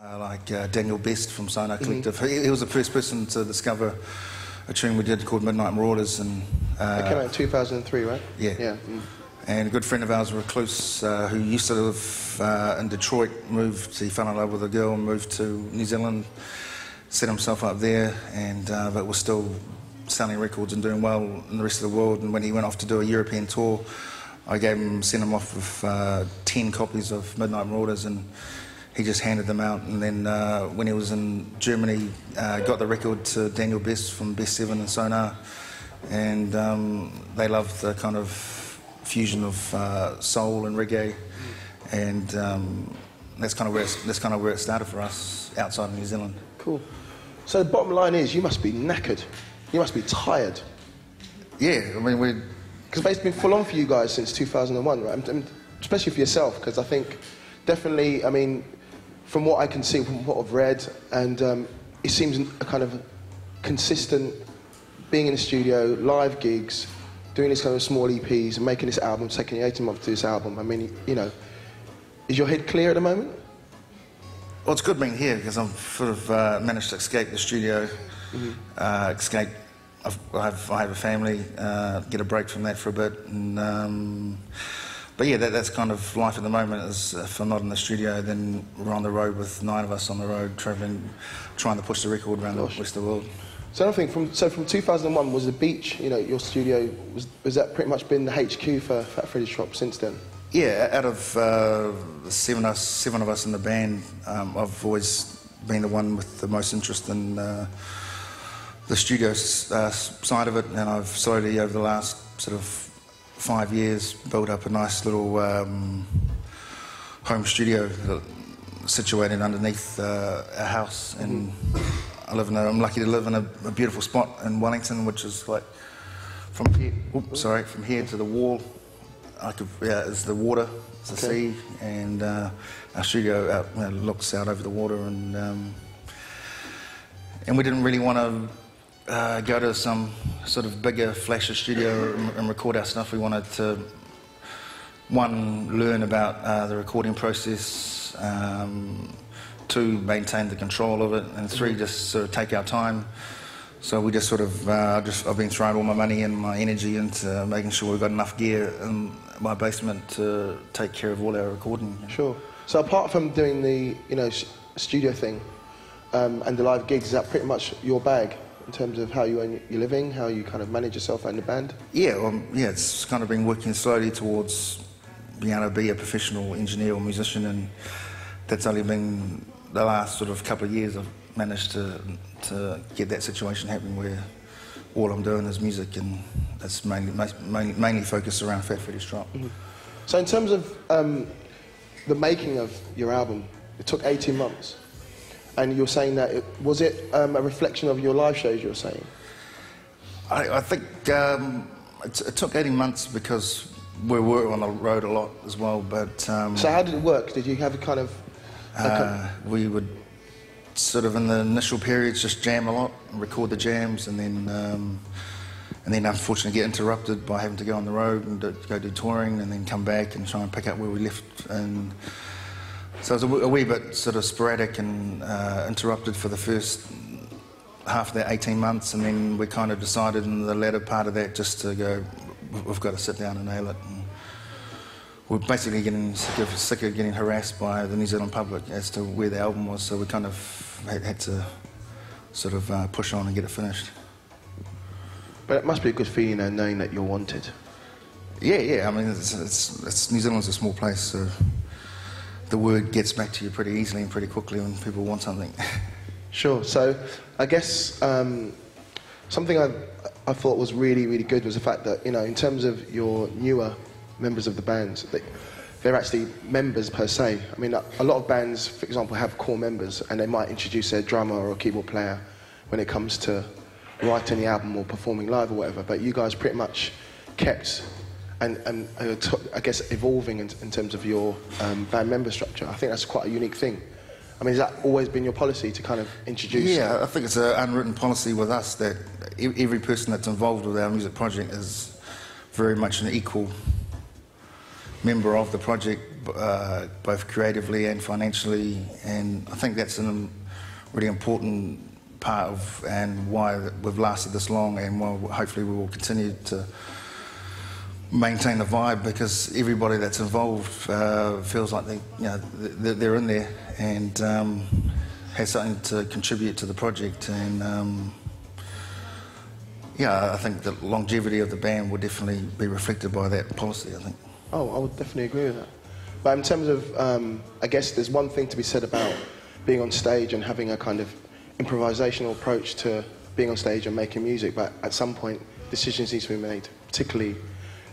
Uh, like uh, Daniel Best from Sonar Kollektiv. Mm-hmm. He, he, was the first person to discover a tune we did called Midnight Marauders. And, uh, it came out in 2003, right? Yeah. yeah. Mm. And a good friend of ours, Recloose, uh, who used to live uh, in Detroit, moved, he fell in love with a girl and moved to New Zealand, set himself up there, and uh, but was still selling records and doing well in the rest of the world. And when he went off to do a European tour, I gave him, sent him off with uh, 10 copies of Midnight Marauders, and he just handed them out. And then uh, when he was in Germany, uh, got the record to Daniel Best from Best Seven and Sonar, and um, they loved the kind of fusion of uh, soul and reggae, and um, that's kind of where that's kind of where it started for us outside of New Zealand. Cool. So the bottom line is, you must be knackered. You must be tired. Yeah, I mean we. Because it's been full on for you guys since 2001, right? I mean, especially for yourself, because I think definitely, I mean, from what I can see, from what I've read, and um, it seems a kind of consistent being in the studio, live gigs, doing these kind of small EPs and making this album, taking 18 months to do this album. I mean, you know, is your head clear at the moment? Well, it's good being here because I've sort of uh, managed to escape the studio, mm-hmm. uh, escape. I've, I, have, I have a family, uh, get a break from that for a bit, and. Um, but yeah, that, that's kind of life at the moment. Is if I'm not in the studio, then we're on the road with nine of us on the road, traveling, trying to push the record around Gosh. the rest of the world. So I think from so from 2001 was the beach. You know, your studio was was that pretty much been the HQ for Fat Freddy's Drop since then. Yeah, out of uh, seven us, seven of us in the band, um, I've always been the one with the most interest in uh, the studio uh, side of it, and I've slowly over the last sort of five years, built up a nice little um, home studio situated underneath uh, a house. And I live in a, I'm lucky to live in a, a, beautiful spot in Wellington, which is like from here, oops, sorry, from here to the wall. I could, yeah, is the water, it's the okay. sea, and uh, our studio out, you know, looks out over the water, and um, and we didn't really want to uh, go to some sort of bigger, flasher studio and, record our stuff. We wanted to, one, learn about uh, the recording process, um, two, maintain the control of it, and three, mm-hmm. just sort of take our time. So we just sort of, uh, just, I've been throwing all my money and my energy into making sure we've got enough gear in my basement to take care of all our recording. Sure. So apart from doing the, you know, studio thing um, and the live gigs, is that pretty much your bag? In terms of how you earn your living, how you kind of manage yourself and the band? Yeah, well, yeah, it's kind of been working slowly towards being able to be a professional engineer or musician, and that's only been the last sort of couple of years I've managed to to get that situation happening where all I'm doing is music, and that's mainly mainly, mainly focused around Fat Freddy's Drop. Mm-hmm. So in terms of um, the making of your album, it took 18 months and you're saying that it, was it um, a reflection of your live shows? You're saying. I, I think um, it, it, took 18 months because we were on the road a lot as well. But um, so how did it work? Did you have a kind of? Uh, we would sort of in the initial periods just jam a lot, record the jams, and then um, and then unfortunately get interrupted by having to go on the road and do, go do touring, and then come back and try and pick up where we left and so it was a, wee bit sort of sporadic and uh, interrupted for the first half of that 18 months, and then we kind of decided in the latter part of that just to go, we've got to sit down and nail it. And we're basically getting sick of, sick of getting harassed by the New Zealand public as to where the album was, so we kind of had, had to sort of uh, push on and get it finished. But it must be a good feeling though, knowing that you're wanted. Yeah, yeah. I mean, it's, it's, it's New Zealand's a small place, so the word gets back to you pretty easily and pretty quickly when people want something. sure. So I guess um, something I, I thought was really, really good was the fact that, you know, in terms of your newer members of the band, they, they're actually members per se. I mean, a lot of bands, for example, have core members and they might introduce a drummer or a keyboard player when it comes to writing the album or performing live or whatever. But you guys pretty much kept and, and I guess evolving in, in terms of your um, band member structure. I think that's quite a unique thing. I mean, has that always been your policy to kind of introduce? Yeah, I think it's an unwritten policy with us that every person that's involved with our music project is very much an equal member of the project, uh, both creatively and financially, and I think that's a really important part of and why we've lasted this long, and well, hopefully we will continue to maintain the vibe because everybody that's involved uh, feels like they, you know, they're in there and um, has something to contribute to the project. And um, yeah, I think the longevity of the band will definitely be reflected by that policy. I think. Oh, I would definitely agree with that. But in terms of, um, I guess there's one thing to be said about being on stage and having a kind of improvisational approach to being on stage and making music. But at some point, decisions need to be made, particularly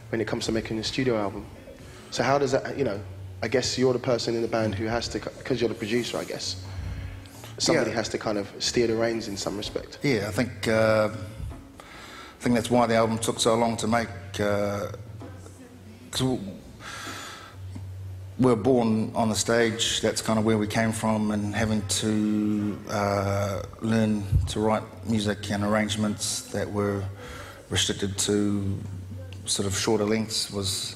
when it comes to making a studio album. So how does that, you know, I guess you're the person in the band who has to, because you're the producer, I guess. Somebody yeah. has to kind of steer the reins in some respect. Yeah, I think uh, I think that's why the album took so long to make. Because uh, we are born on the stage. That's kind of where we came from, and having to uh, learn to write music and arrangements that were restricted to sort of shorter lengths was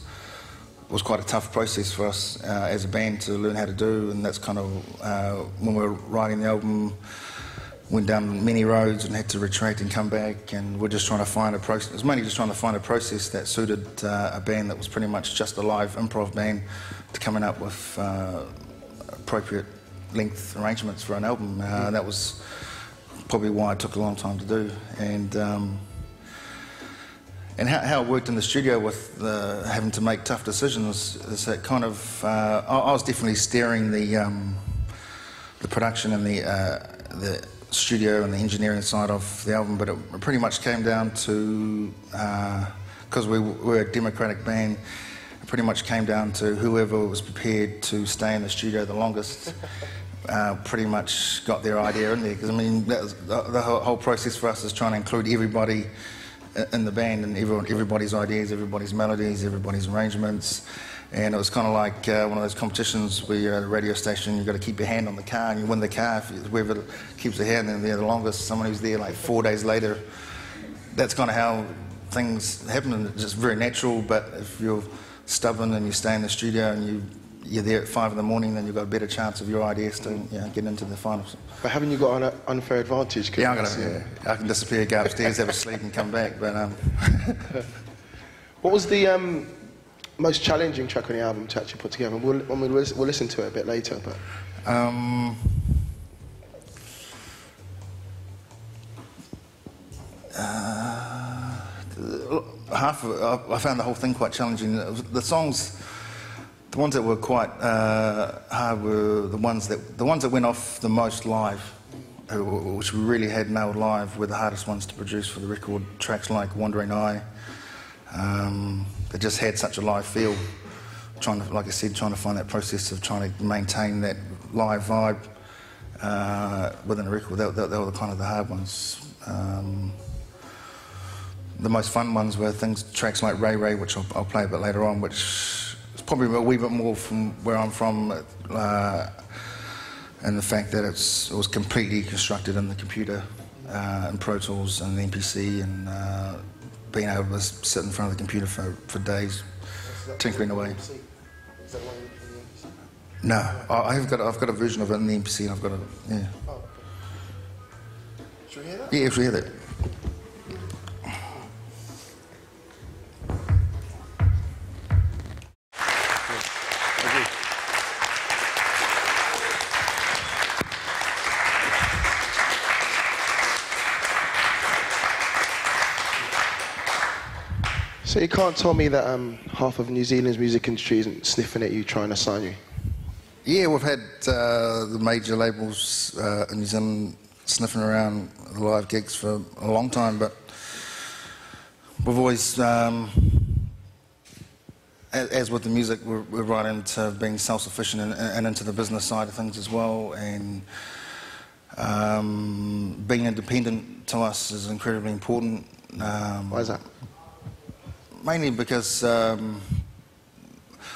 was quite a tough process for us uh, as a band to learn how to do, and that's kind of uh, when we were writing the album. Went down many roads and had to retract and come back, and we're just trying to find a process. It was mainly just trying to find a process that suited uh, a band that was pretty much just a live improv band to coming up with uh, appropriate length arrangements for an album. Uh, that was probably why it took a long time to do, and. Um, and how, how, it worked in the studio with uh, having to make tough decisions is that kind of uh, I, I, was definitely steering the um, the production and the uh, the studio and the engineering side of the album, but it pretty much came down to because uh, we were a democratic band. It pretty much came down to whoever was prepared to stay in the studio the longest. Uh, pretty much got their idea in there because I mean was, the, the whole process for us is trying to include everybody in the band and everyone, everybody's ideas, everybody's melodies, everybody's arrangements. And it was kind of like uh, one of those competitions where you're at a radio station, you've got to keep your hand on the car and you win the car. If whoever keeps their hand in there the longest, someone who's there like four days later, that's kind of how things happen and it's just very natural. But if you're stubborn and you stay in the studio and you you're there at five in the morning, then you've got a better chance of your ideas to you know, get into the finals. But haven't you got an unfair advantage? Yeah, I'm gonna, yeah, I can disappear, go upstairs, have a sleep, and come back. But um... what was the um, most challenging track on the album to actually put together? We'll, we'll, we'll listen to it a bit later, but. Um... Uh, half of it, I found the whole thing quite challenging. The songs the ones that were quite uh, hard were the ones that the ones that went off the most live, uh, which we really had nailed live, were the hardest ones to produce for the record. Tracks like Wandering Eye, um, they just had such a live feel. Trying to, like I said, trying to find that process of trying to maintain that live vibe uh, within a record. They, that, that, were the kind of the hard ones. Um, the most fun ones were things, tracks like Ray Ray, which I'll, I'll play a bit later on, which probably a wee bit more from where I'm from, uh, and the fact that it was completely constructed in the computer, uh, in Pro Tools and the MPC, and uh, being able to sit in front of the computer for, for days, tinkering away. No, I, have got I've got a version of it in the MPC, and I've got a yeah. Oh. Should we hear that? Yeah, should we hear that? So you can't tell me that um, half of New Zealand's music industry isn't sniffing at you, trying to sign you? Yeah, we've had uh, the major labels uh, in New Zealand sniffing around the live gigs for a long time, but we've always, um, as, as, with the music, we're, we're, right into being self-sufficient and, and, into the business side of things as well, and um, being independent to us is incredibly important. Um, Why is that? Mainly because, um,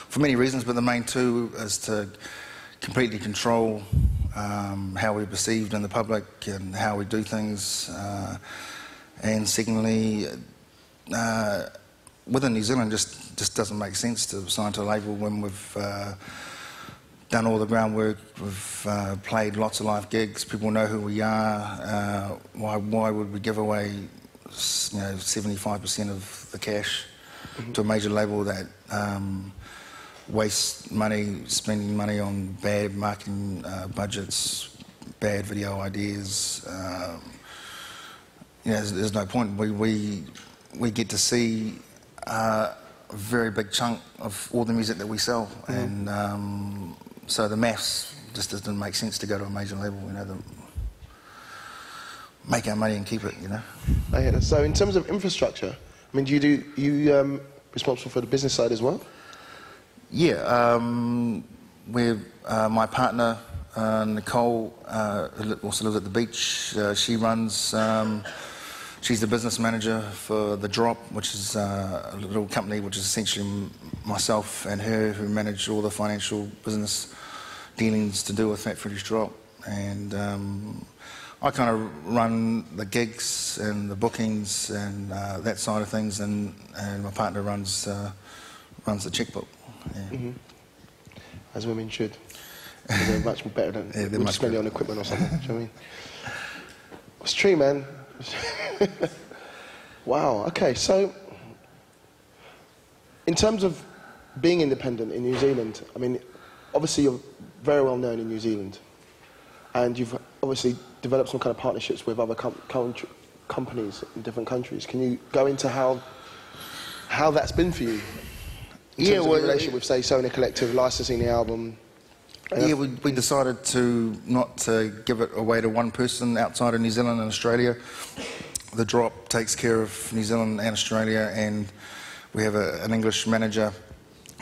for many reasons, but the main two is to completely control um, how we're perceived in the public and how we do things. Uh, and secondly, uh, within New Zealand just just doesn't make sense to sign to a label when we've uh, done all the groundwork. We've uh, played lots of live gigs. People know who we are. Uh, why why would we give away you know 75% of the cash to a major label that um, wastes money spending money on bad marketing uh, budgets, bad video ideas. Um, you know, there's, there's no point. We, we, we get to see uh, a very big chunk of all the music that we sell, and um, so the maths just doesn't make sense to go to a major label. You know, the, make our money and keep it. You know. I hear that. So in terms of infrastructure, I mean, do you do you um, responsible for the business side as well? Yeah, um, we're, uh, my partner uh, Nicole uh, who also lives at the beach. Uh, she runs. Um, she's the business manager for the Drop, which is uh, a little company which is essentially myself and her who manage all the financial business dealings to do with Fat Freddy's Drop. And um, I kind of run the gigs and the bookings and uh, that side of things, and, and my partner runs uh, runs the checkbook. Yeah. As women should. They're much better than Yeah, they're we much just spend it better. on equipment or something. do you know what I mean? It's true, man. wow. Okay, so in terms of being independent in New Zealand, I mean, obviously you're very well known in New Zealand, and you've obviously developed some kind of partnerships with other com- country, companies in different countries. Can you go into how how that's been for you? In Yeah, terms well, of your relationship with, say, Sonar Kollektiv, licensing the album. Yeah, we, we decided to not to give it away to one person outside of New Zealand and Australia. The drop takes care of New Zealand and Australia, and we have a, an English manager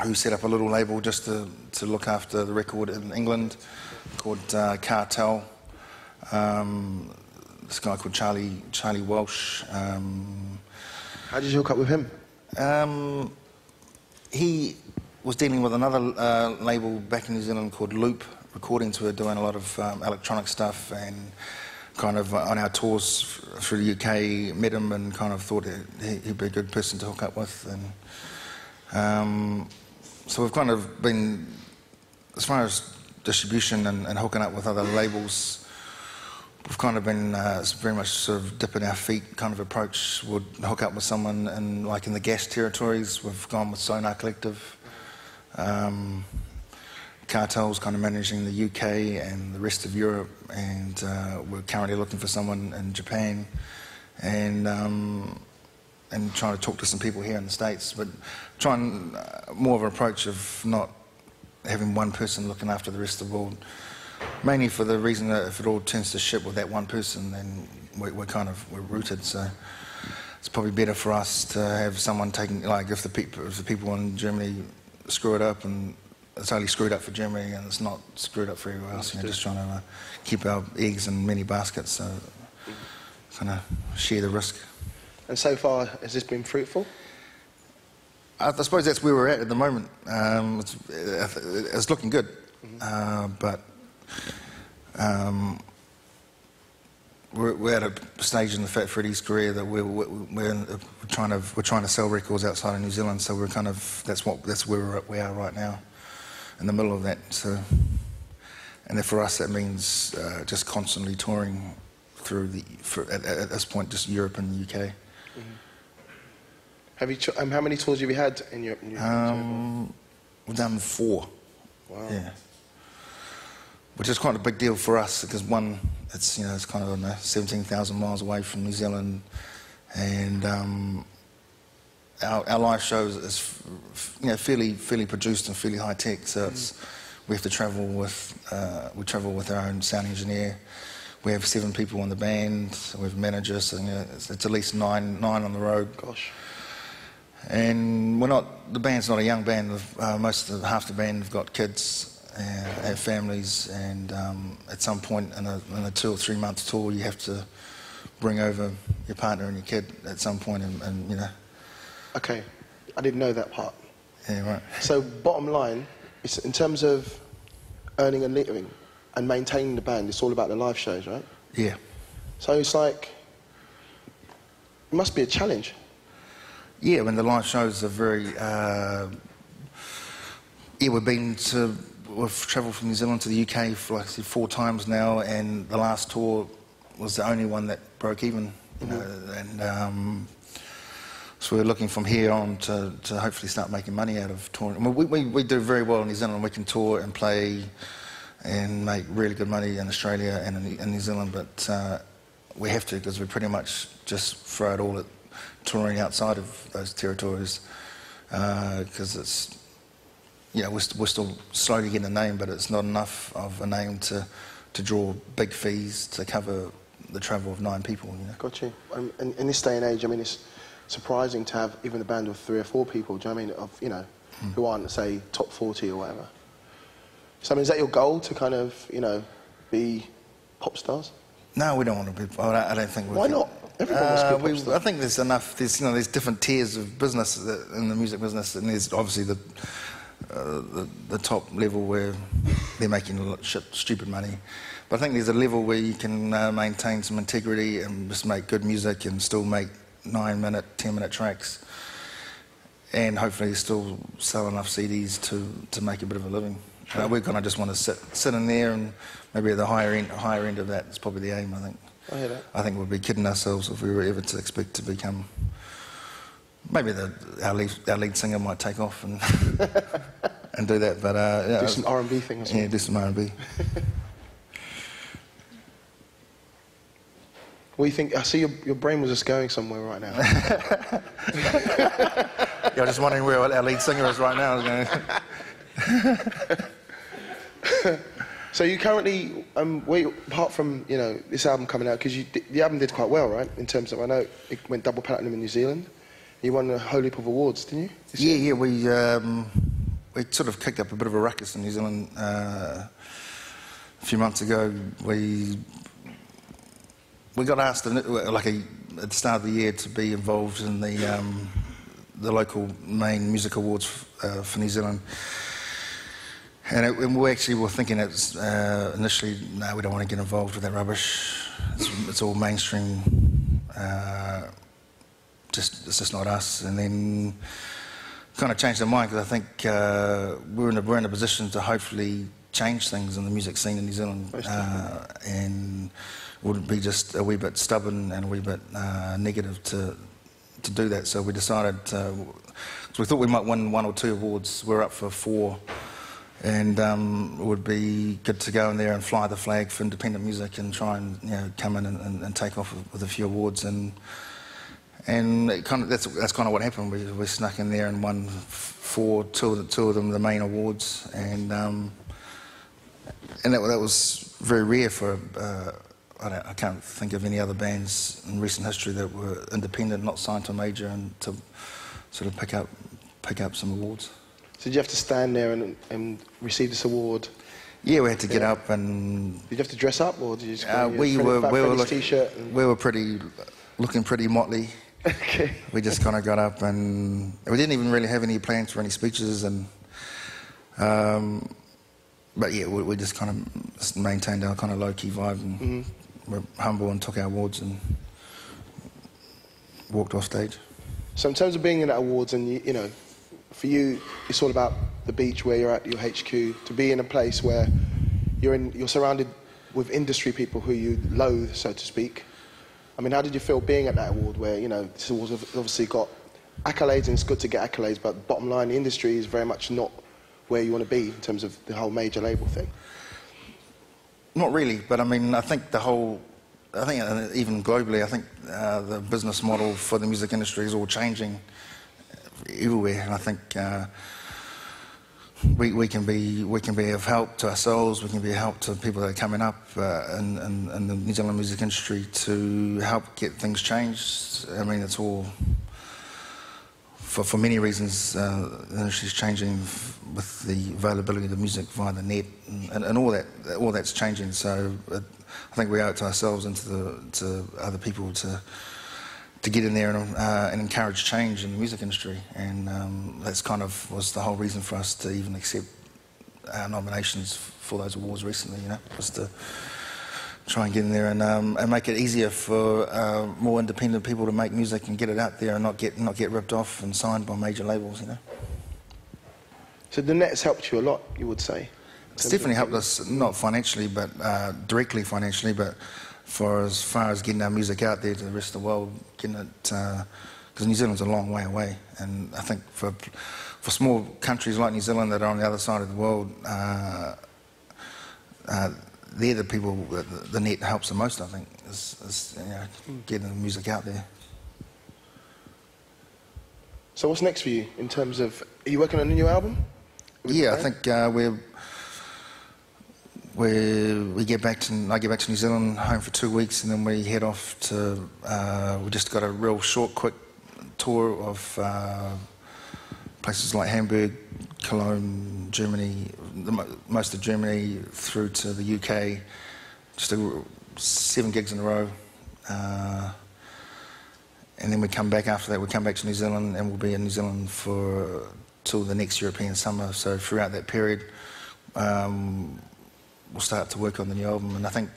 who set up a little label just to, to look after the record in England called uh, Cartel. Um, this guy called Charlie Charlie Walsh. Um, How did you hook up with him? um, he was dealing with another uh, label back in New Zealand called Loop Recordings. We were doing a lot of um, electronic stuff and kind of on our tours through the UK, met him and kind of thought he- he'd be a good person to hook up with. And um, so we've kind of been, as far as distribution and, and hooking up with other labels, We've kind of been uh, very much sort of dipping our feet kind of approach. We'll hook up with someone and like in the gas territories. We've gone with Sonar Kollektiv. Um, Cartel's kind of managing the UK and the rest of Europe, and uh, we're currently looking for someone in Japan, and um, and trying to talk to some people here in the states, but trying uh, more of an approach of not having one person looking after the rest of the world. Mainly for the reason that if it all turns to shit with that one person, then we're, we're kind of we're rooted. So it's probably better for us to have someone taking like if the people if the people in Germany screw it up and it's only screwed up for Germany and it's not screwed up for everywhere else. You know, just trying to uh, keep our eggs in many baskets, so kind of share the risk. And so far, has this been fruitful? I, I suppose that's where we're at at the moment. Um, it's, it's looking good, uh, but um, we're, we're at a stage in the Fat Freddy's career that we're, we're, we're, trying to we're trying to sell records outside of New Zealand. So we're kind of that's what that's where we're at, we are right now, in the middle of that. So, and then for us that means uh, just constantly touring through the for, at, at this point just Europe and the UK. Have you? Um, how many tours have you had in Europe? In Europe Um, we've done four. wow. Yeah. Which is quite a big deal for us because one, it's you know it's kind of know, 17,000 miles away from New Zealand, and um, our, our live shows is you know fairly fairly produced and fairly high tech. So it's we have to travel with uh, we travel with our own sound engineer. We have seven people in the band. We have managers. So, you know, it's, it's at least nine nine on the road. Gosh. And we're not, the band's not a young band. Uh, most of the, half the band have got kids and have families. And um, at some point in a, in a two or three month tour, you have to bring over your partner and your kid at some point and, and you know, Okay, I didn't know that part. yeah, right. So, bottom line, it's in terms of earning a living and maintaining the band, it's all about the live shows, right? Yeah. So it's like, it must be a challenge. Yeah, I mean the live shows are very. Uh, yeah, we've been to. We've travelled from New Zealand to the UK for like say, four times now, and the last tour was the only one that broke even. You know, and um, so we're looking from here on to, to hopefully start making money out of touring. I mean, we, we, we do very well in New Zealand. We can tour and play and make really good money in Australia and in, in New Zealand, but uh, we have to because we pretty much just throw it all at touring outside of those territories because uh, it's you know we're, st- we're still slowly getting a name, but it's not enough of a name to to draw big fees to cover the travel of nine people. You know? Got you. Um, in, in this day and age, I mean, it's surprising to have even a band of three or four people. Do you know I mean? Of you know, Hmm. who aren't say top forty or whatever. So I mean, is that your goal to kind of you know be pop stars? No, we don't want to be. I don't, I don't think. we Why not? Everyone wants to be a Uh, we- I think there's enough. There's you know there's different tiers of business that- in the music business, and there's obviously the uh, the, the top level where they're making a lot shit, stupid money. But I think there's a level where you can uh, maintain some integrity and just make good music and still make nine minute, ten minute tracks, and hopefully still sell enough CDs to, to make a bit of a living. Uh, we kind of just want to sit sit in there and maybe at the higher end higher end of that is probably the aim. I think. I hear that. I think we'd be kidding ourselves if we were ever to expect to become. Maybe the, our, lead, our lead singer might take off and and do that, but uh, yeah, Do some R and B thing or yeah, do some R&B. What do you think? I see your, your brain was just going somewhere right now. yeah, I'm just wondering where our lead singer is right now. so you currently, um, wait, apart from you know this album coming out, because you the album did quite well, right? In terms of, I know it went double platinum in New Zealand. You won a whole heap of awards, didn't you? Yeah, yeah, we um, we sort of kicked up a bit of a ruckus in New Zealand uh, a few months ago. We we got asked like a, at the start of the year to be involved in the um, the local main music awards uh, for New Zealand. And, it, and we actually were thinking was, uh, initially, no, we don't want to get involved with that rubbish. It's, it's all mainstream. Uh, just it's just not us. And then kind of changed their mind because I think uh, we're in a we're in a position to hopefully change things in the music scene in New Zealand, uh, and wouldn't be just a wee bit stubborn and a wee bit uh, negative to to do that. So we decided uh, so we thought we might win one or two awards. We're up for four. And um, it would be good to go in there and fly the flag for independent music and try and you know come in and, and, and take off with, with a few awards and and it kind of, that's, that's kind of what happened. We, we snuck in there and won four, two of, the, two of them the main awards, and um, and that, that was very rare for. Uh, I, don't, I can't think of any other bands in recent history that were independent, not signed to a major, and to sort of pick up pick up some awards. So did you have to stand there and, and receive this award? Yeah, we had to get Yeah. up and Did you have to dress up, or did you just uh, we were we were Freddy's look, t-shirt? And... we were pretty looking pretty motley. Okay. we just kind of got up and we didn't even really have any plans for any speeches and um, but yeah we, we just kind of maintained our kind of low key vibe and Mhm. we're humble and took our awards and walked off stage. So in terms of being in that awards, and you, you know, for you, it's all about the beach where you're at your HQ. To be in a place where you're in, you're surrounded with industry people who you loathe, so to speak. I mean, how did you feel being at that award where you know this award's obviously got accolades, and it's good to get accolades, but bottom line, the industry is very much not where you want to be in terms of the whole major label thing. Not really, but I mean, I think the whole, I think uh, even globally, I think uh, the business model for the music industry is all changing everywhere, and I think uh, we, we can be we can be of help to ourselves. We can be a help to people that are coming up uh, in, in, in the New Zealand music industry to help get things changed. I mean, it's all for, for many reasons, uh, the industry is changing with the availability of the music via the net and, and, all that. All that's changing. So it, I think we owe it to ourselves and to, the, to other people to to get in there and, uh, and encourage change in the music industry. And um, that's kind of was the whole reason for us to even accept our nominations for those awards recently. You know, was to try and get in there and, um, and make it easier for uh, more independent people to make music and get it out there and not get not get ripped off and signed by major labels. You know, So the net's helped you a lot, you would say. it's definitely helped us not financially, but uh, directly financially, but for as far as getting our music out there to the rest of the world, getting it because New Zealand's a long way away, and I think for for small countries like New Zealand that are on the other side of the world. Uh, uh, they're the people that the- the net helps the most, I think, is, is you know, getting the music out there. So what's next for you in terms of, are you working on a new album? Yeah, I think uh, we're, we we get back to I get back to New Zealand, home for two weeks, and then we head off to. Uh, we just got a real short, quick tour of uh, places like Hamburg, Cologne, Germany, the, most of Germany through to the UK. Just a, seven gigs in a row. Uh, and then we come back after that. We come back to New Zealand, and we'll be in New Zealand for till the next European summer. So throughout that period, um, we'll start to work on the new album. And I think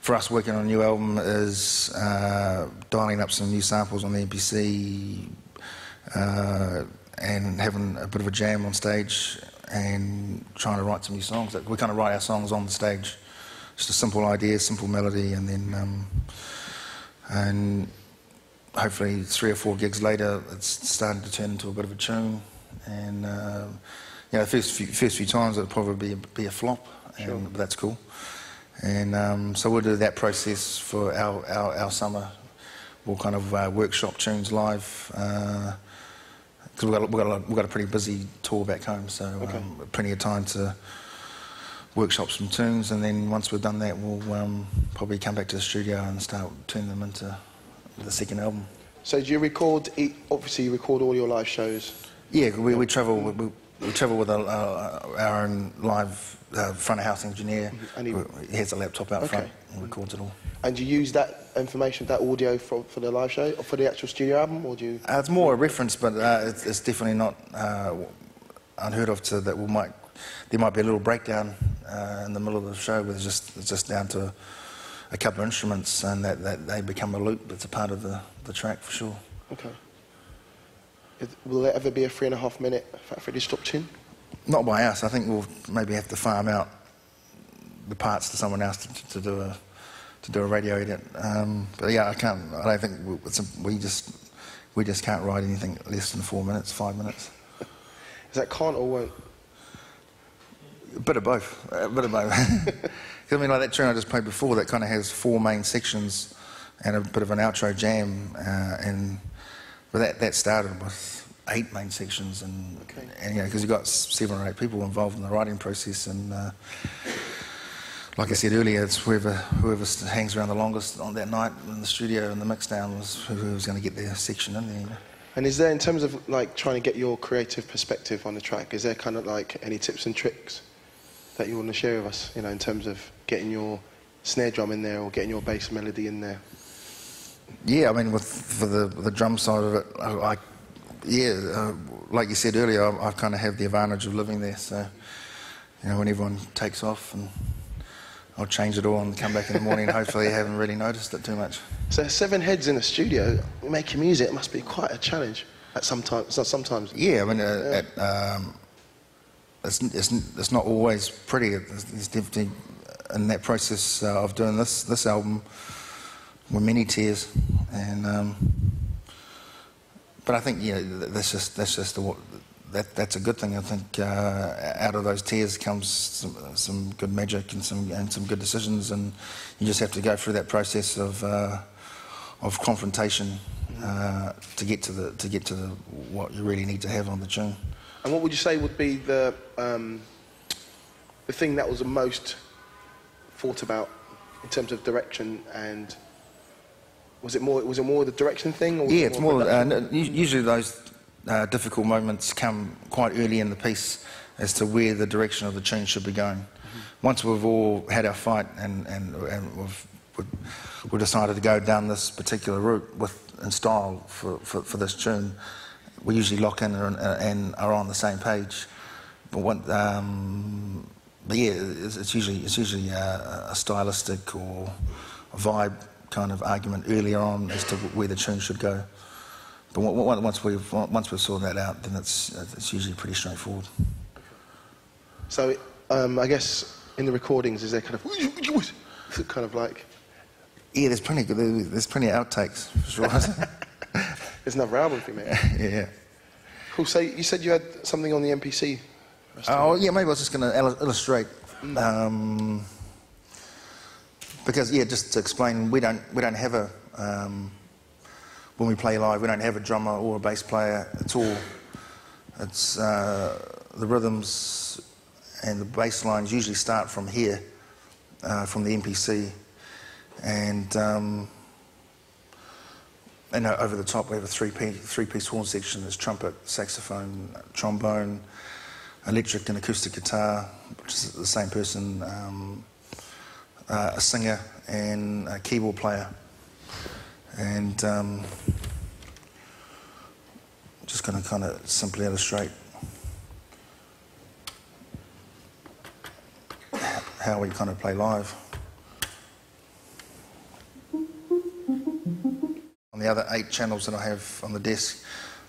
for us, working on a new album is uh, dialing up some new samples on the MPC uh, and having a bit of a jam on stage and trying to write some new songs. We kind of write our songs on the stage. Just a simple idea, simple melody, and then um, and hopefully three or four gigs later, it's starting to turn into a bit of a tune. And uh, you know, the first few, first few times it'll probably be a, be a flop, Sure. but that's cool. And um, so we'll do that process for our, our, our summer. We'll kind of uh, workshop tunes live. Uh, because we've got, a- we've, got a, we've got a pretty busy tour back home, so Okay. um, plenty of time to workshop some tunes, and then once we've done that, we'll um, probably come back to the studio and start turning them into the second album. So do you record, obviously you record all your live shows. Yeah, we, we travel. We, we, travel with a, uh, our own live uh, front of house engineer. And he- he has a laptop out Okay. front and records it all. And do you use that information, that audio for, for the live show, or for the actual studio album, or do you... Uh, it's more a reference, but uh, it's, it's definitely not uh, unheard of to that. We might there might be a little breakdown uh, in the middle of the show where it's just it's just down to a couple of instruments and that, that they become a loop. It's a part of the, the track for sure. Okay. Will there ever be a three and a half minute Fat Freddy's Drop tune? Not by us. I think we'll maybe have to farm out the parts to someone else to, to do a to do a radio edit. Um, but yeah, I can't. I don't think we, it's a, we just we just can't write anything less than four minutes, five minutes. Is that can't or won't? A bit of both. A bit of both. I mean, like that tune I just played before, that kind of has four main sections and a bit of an outro jam, uh, and but that that started with eight main sections, and Okay. and you know because you've got seven or eight people involved in the writing process, and uh, like I said earlier, it's whoever whoever hangs around the longest on that night in the studio and the mixdown was who, who was going to get their section in there. You know? And is there, in terms of like trying to get your creative perspective on the track, is there kind of like any tips and tricks that you want to share with us, you know, in terms of getting your snare drum in there or getting your bass melody in there? Yeah, I mean, with for the the drum side of it, I yeah, uh, like you said earlier, I, I kind of have the advantage of living there. So, you know, when everyone takes off, and I'll change it all and come back in the morning. hopefully, you haven't really noticed it too much. So seven heads in a studio making music must be quite a challenge at some time, so sometimes. Yeah, I mean, uh, at, um, it's, it's it's not always pretty. It's, it's definitely in that process uh, of doing this this album were many tears, and um, but I think yeah, th- that's just that's just the, that that's a good thing. I think uh, out of those tears comes some, some good magic and some and some good decisions, and you just have to go through that process of uh, of confrontation uh, to get to the to get to the, what you really need to have on the tune. And what would you say would be the um, the thing that was the most thought about in terms of direction and was it more was it more the direction thing or Yeah, it it's more. Uh, usually those uh, difficult moments come quite early in the piece as to where the direction of the tune should be going. Once we've all had our fight and and, and we've, we've decided to go down this particular route with in style for, for, for this tune, we usually lock in and, and are on the same page. But what, um, but yeah, it's, it's usually it's usually uh, a stylistic or a vibe kind of argument earlier on as to where the tune should go. But once we've once we've sorted that out, then it's it's usually pretty straightforward. So um, I guess in the recordings, is there kind of kind of like? Yeah, there's plenty. There's plenty of outtakes sure. there's another album for you, mate. yeah. Cool. So you said you had something on the MPC. Oh yeah, maybe I was just going to illustrate. Um, because yeah, just to explain, we don't we don't have a um, when we play live, we don't have a drummer or a bass player at all. It's uh, the rhythms and the bass lines usually start from here, uh, from the MPC, and um, and over the top we have a three-piece, three-piece horn section. There's trumpet, saxophone, trombone, electric and acoustic guitar, which is the same person, um, uh, a singer and a keyboard player. And um, just going to kind of simply illustrate how we kind of play live. On the other eight channels that I have on the desk,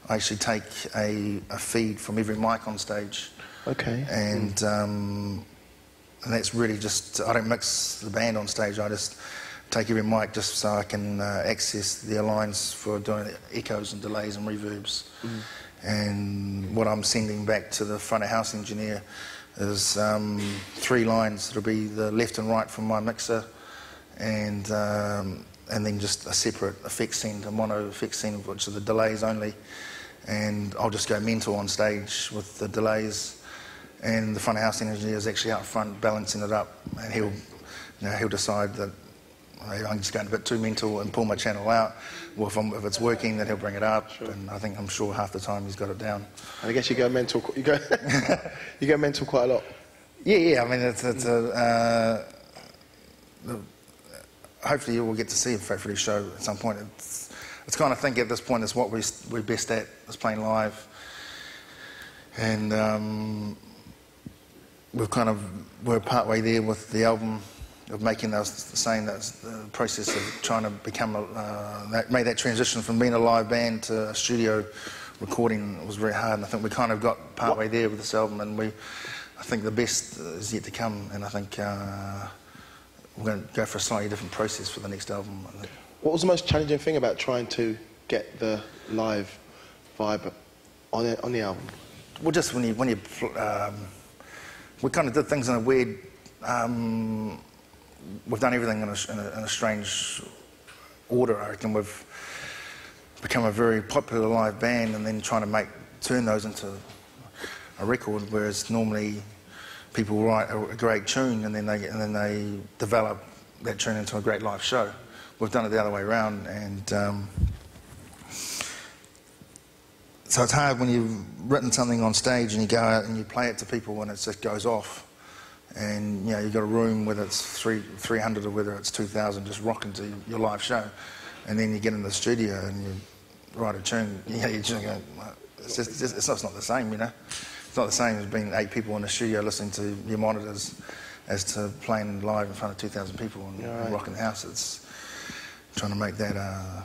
I actually take a, a feed from every mic on stage. Okay. And, um, and that's really just, I don't mix the band on stage, I just take every mic just so I can uh, access the lines for doing echoes and delays and reverbs. Mm. And what I'm sending back to the front of house engineer is um, three lines. It'll be the left and right from my mixer, and um, and then just a separate effect send, a mono effect send, which are the delays only. And I'll just go mental on stage with the delays, and the front of house engineer is actually out front balancing it up, and he'll you know, he'll decide that I'm just going a bit too mental and pull my channel out. Well, if, if it's working, then he'll bring it up, sure. and I think I'm sure half the time he's got it down. And I guess you go mental. You go, you go mental quite a lot. Yeah, yeah. I mean, it's, it's a. Uh, the, hopefully, you will get to see a Fat Freddy's show at some point. It's, it's kind of think at this point is what we, we're best at is playing live, and um, we've kind of we're part way there with the album of making those, saying that the process of trying to become, a, uh, that, made that transition from being a live band to a studio recording was very hard. And I think we kind of got partway there with this album, and we, I think the best is yet to come. And I think uh, we're going to go for a slightly different process for the next album. What was the most challenging thing about trying to get the live vibe on the, on the album? Well, just when you when you um, we kind of did things in a weird. Um, we've done everything in a, in a, in a strange order. I reckon we've become a very popular live band, and then trying to make turn those into a record. Whereas normally people write a, a great tune, and then they and then they develop that tune into a great live show. We've done it the other way around, and um, so it's hard when you've written something on stage and you go out and you play it to people and it just goes off and you know you've got a room whether it's three, 300 or whether it's 2,000 just rocking to your live show, and then you get in the studio and you write a tune, you know, you're just going, it's, just, it's, it's, not, it's not the same, you know. It's not the same as being eight people in the studio listening to your monitors as to playing live in front of 2,000 people and, right. and rocking the house. It's trying to make that, uh,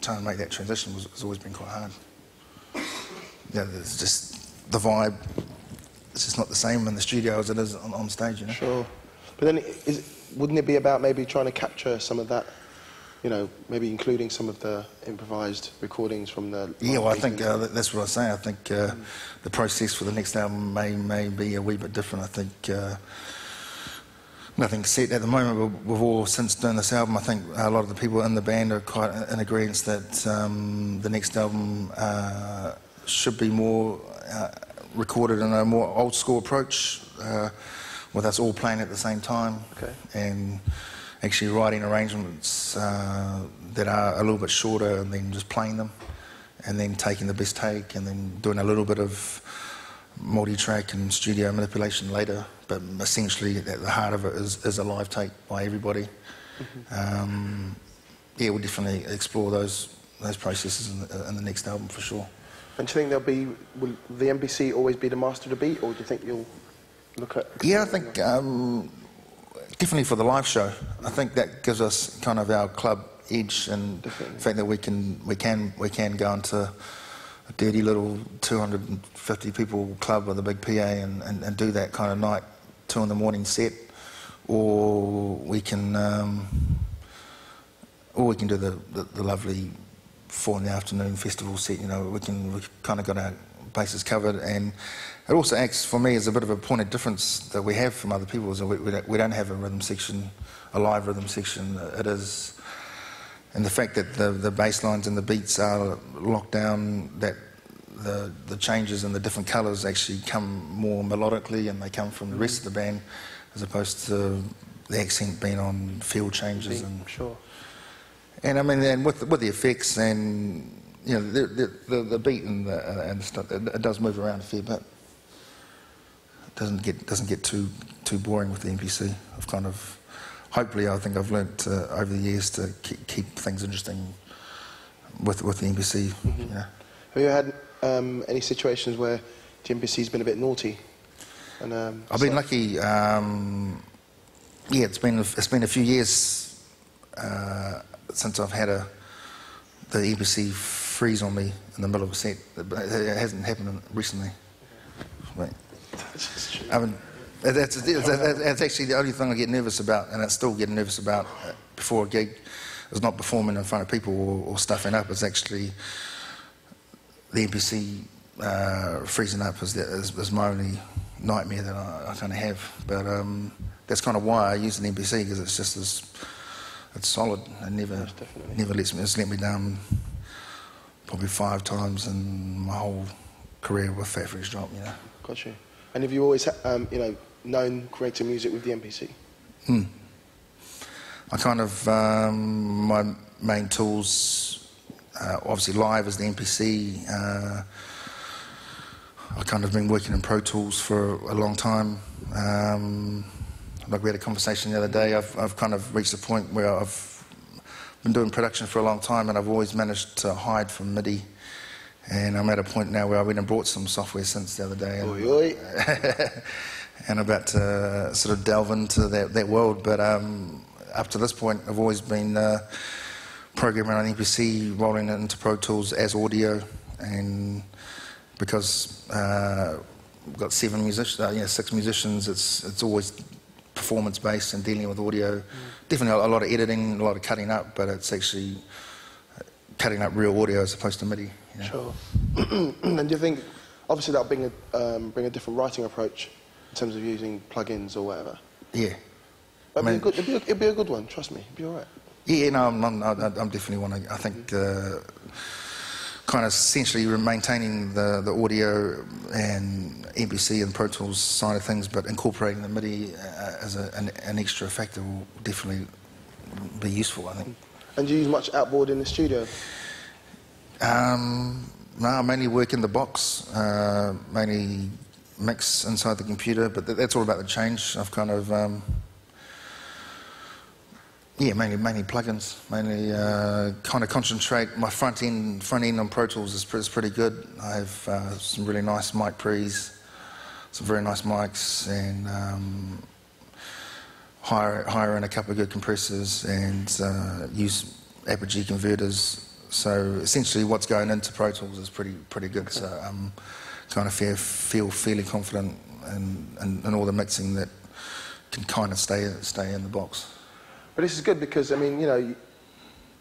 trying to make that transition was, has always been quite hard. Yeah, it's just the vibe it's just not the same in the studio as it is on, on stage, you know. Sure, but then is, wouldn't it be about maybe trying to capture some of that? You know, maybe including some of the improvised recordings from the. Yeah, well, I think uh, that's what I was saying. I think uh, mm. the process for the next album may may be a wee bit different. I think. Uh, nothing set at the moment. We've all since doing this album. I think a lot of the people in the band are quite in agreement that um, the next album uh, should be more uh, recorded in a more old school approach, uh, with us all playing at the same time, okay. and actually writing arrangements uh, that are a little bit shorter, and then just playing them, and then taking the best take, and then doing a little bit of multi-track and studio manipulation later. But essentially, at the heart of it is, is a live take by everybody. Mm-hmm. Um, yeah, we'll definitely explore those those processes in the, in the next album for sure. And do you think there'll be will the MPC always be the master of the beat, or do you think you'll look at? Yeah, I think um, definitely for the live show. I think that gives us kind of our club edge, and Definitely. the fact that we can we can we can go into a dirty little 250 people club with a big PA and, and, and do that kind of night, two in the morning set, or we can um, or we can do the, the, the lovely four in the afternoon festival set. You know, we can we kind of got our bases covered, and it also acts for me as a bit of a point of difference that we have from other people. Is we, don't, we don't have a rhythm section, a live rhythm section. It is, and the fact that the the bass lines and the beats are locked down, that the the changes and the different colours actually come more melodically, and they come from the rest of the band, as opposed to the accent being on field changes and Sure. and I mean, and with with the effects and you know the the, the, the beat and the uh, and the stuff, it, it does move around a fair bit. It doesn't get doesn't get too too boring with the MPC. I've kind of, hopefully, I think I've learnt uh, over the years to keep, keep things interesting with with the MPC. You know. Have you had um, any situations where the MPC's been a bit naughty? And um, I've been lucky. Um, yeah, it's been it's been a few years uh, since I've had a the MPC freeze on me in the middle of a set. It hasn't happened recently. Right. I mean, that's, that's, that's actually the only thing I get nervous about, and I still get nervous about uh, before a gig. Is not performing in front of people or, or stuffing up. It's actually the MPC uh, freezing up is, the, is, is my only nightmare that I, I kind of have. But um, that's kind of why I use an MPC because it's just as it's solid. It never never lets me it's let me down probably five times in my whole career with Fat Freddy's Drop. You know. Got you. And have you always, um, you know, known creating music with the MPC? Hmm. I kind of um, my main tools, uh, obviously live as the MPC. Uh, I kind of been working in Pro Tools for a long time. Um, like we had a conversation the other day. I've, I've kind of reached a point where I've been doing production for a long time, and I've always managed to hide from MIDI. And I'm at a point now where I went and brought some software since the other day. Oi, oi. and about to sort of delve into that, that world. But um, up to this point, I've always been uh, programming on MPC, rolling it into Pro Tools as audio, and because uh, we've got seven musicians, uh, yeah, six musicians, it's it's always performance based and dealing with audio. Definitely a, a lot of editing, a lot of cutting up, but it's actually cutting up real audio as opposed to MIDI. You know? Sure. and do you think, obviously, that'll bring a, um, bring a different writing approach in terms of using plugins or whatever? Yeah. I it'd, mean- be a good, it'd, be a, it'd be a good one, trust me. It'd be all right. Yeah, no, I'm, I'm, I'm definitely one. I think uh, kind of essentially maintaining the, the audio and MPC and Pro Tools side of things, but incorporating the MIDI uh, as a, an, an extra factor will definitely be useful, I think. And do you use much outboard in the studio? Um, no, I mainly work in the box, uh, mainly mix inside the computer, but th- that's all about the change. I've kind of, um, yeah, mainly mainly plugins, mainly uh, kind of concentrate. My front end front end on Pro Tools is, is pretty good. I have uh, some really nice mic pre's, some very nice mics, and um, hire hire in a couple of good compressors and uh, use Apogee converters. So essentially, what's going into Pro Tools is pretty pretty good. So I'm kind of feel, feel fairly confident in, in all the mixing that can kind of stay stay in the box. But this is good because, I mean, you know,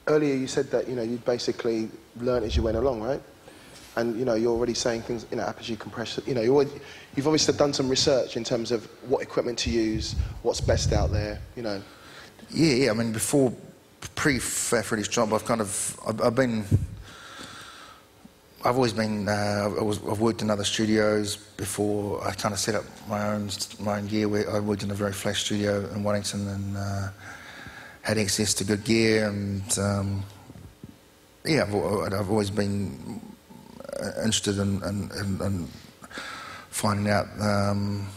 earlier you said that, you know, you basically learned as you went along, right? And, you know, you're already saying things, you know, Apogee compressor, you know, you you've obviously done some research in terms of what equipment to use, what's best out there, you know. Yeah, yeah. I mean, before pre Fat Freddy's Drop, I've kind of I've, I've been. I've always been. Uh, I was, I've worked in other studios before. I kind of set up my own my own gear. Where I worked in a very flash studio in Wellington and uh, had access to good gear. And um, yeah, I've, I've always been uh, interested in, in, in, in finding out um,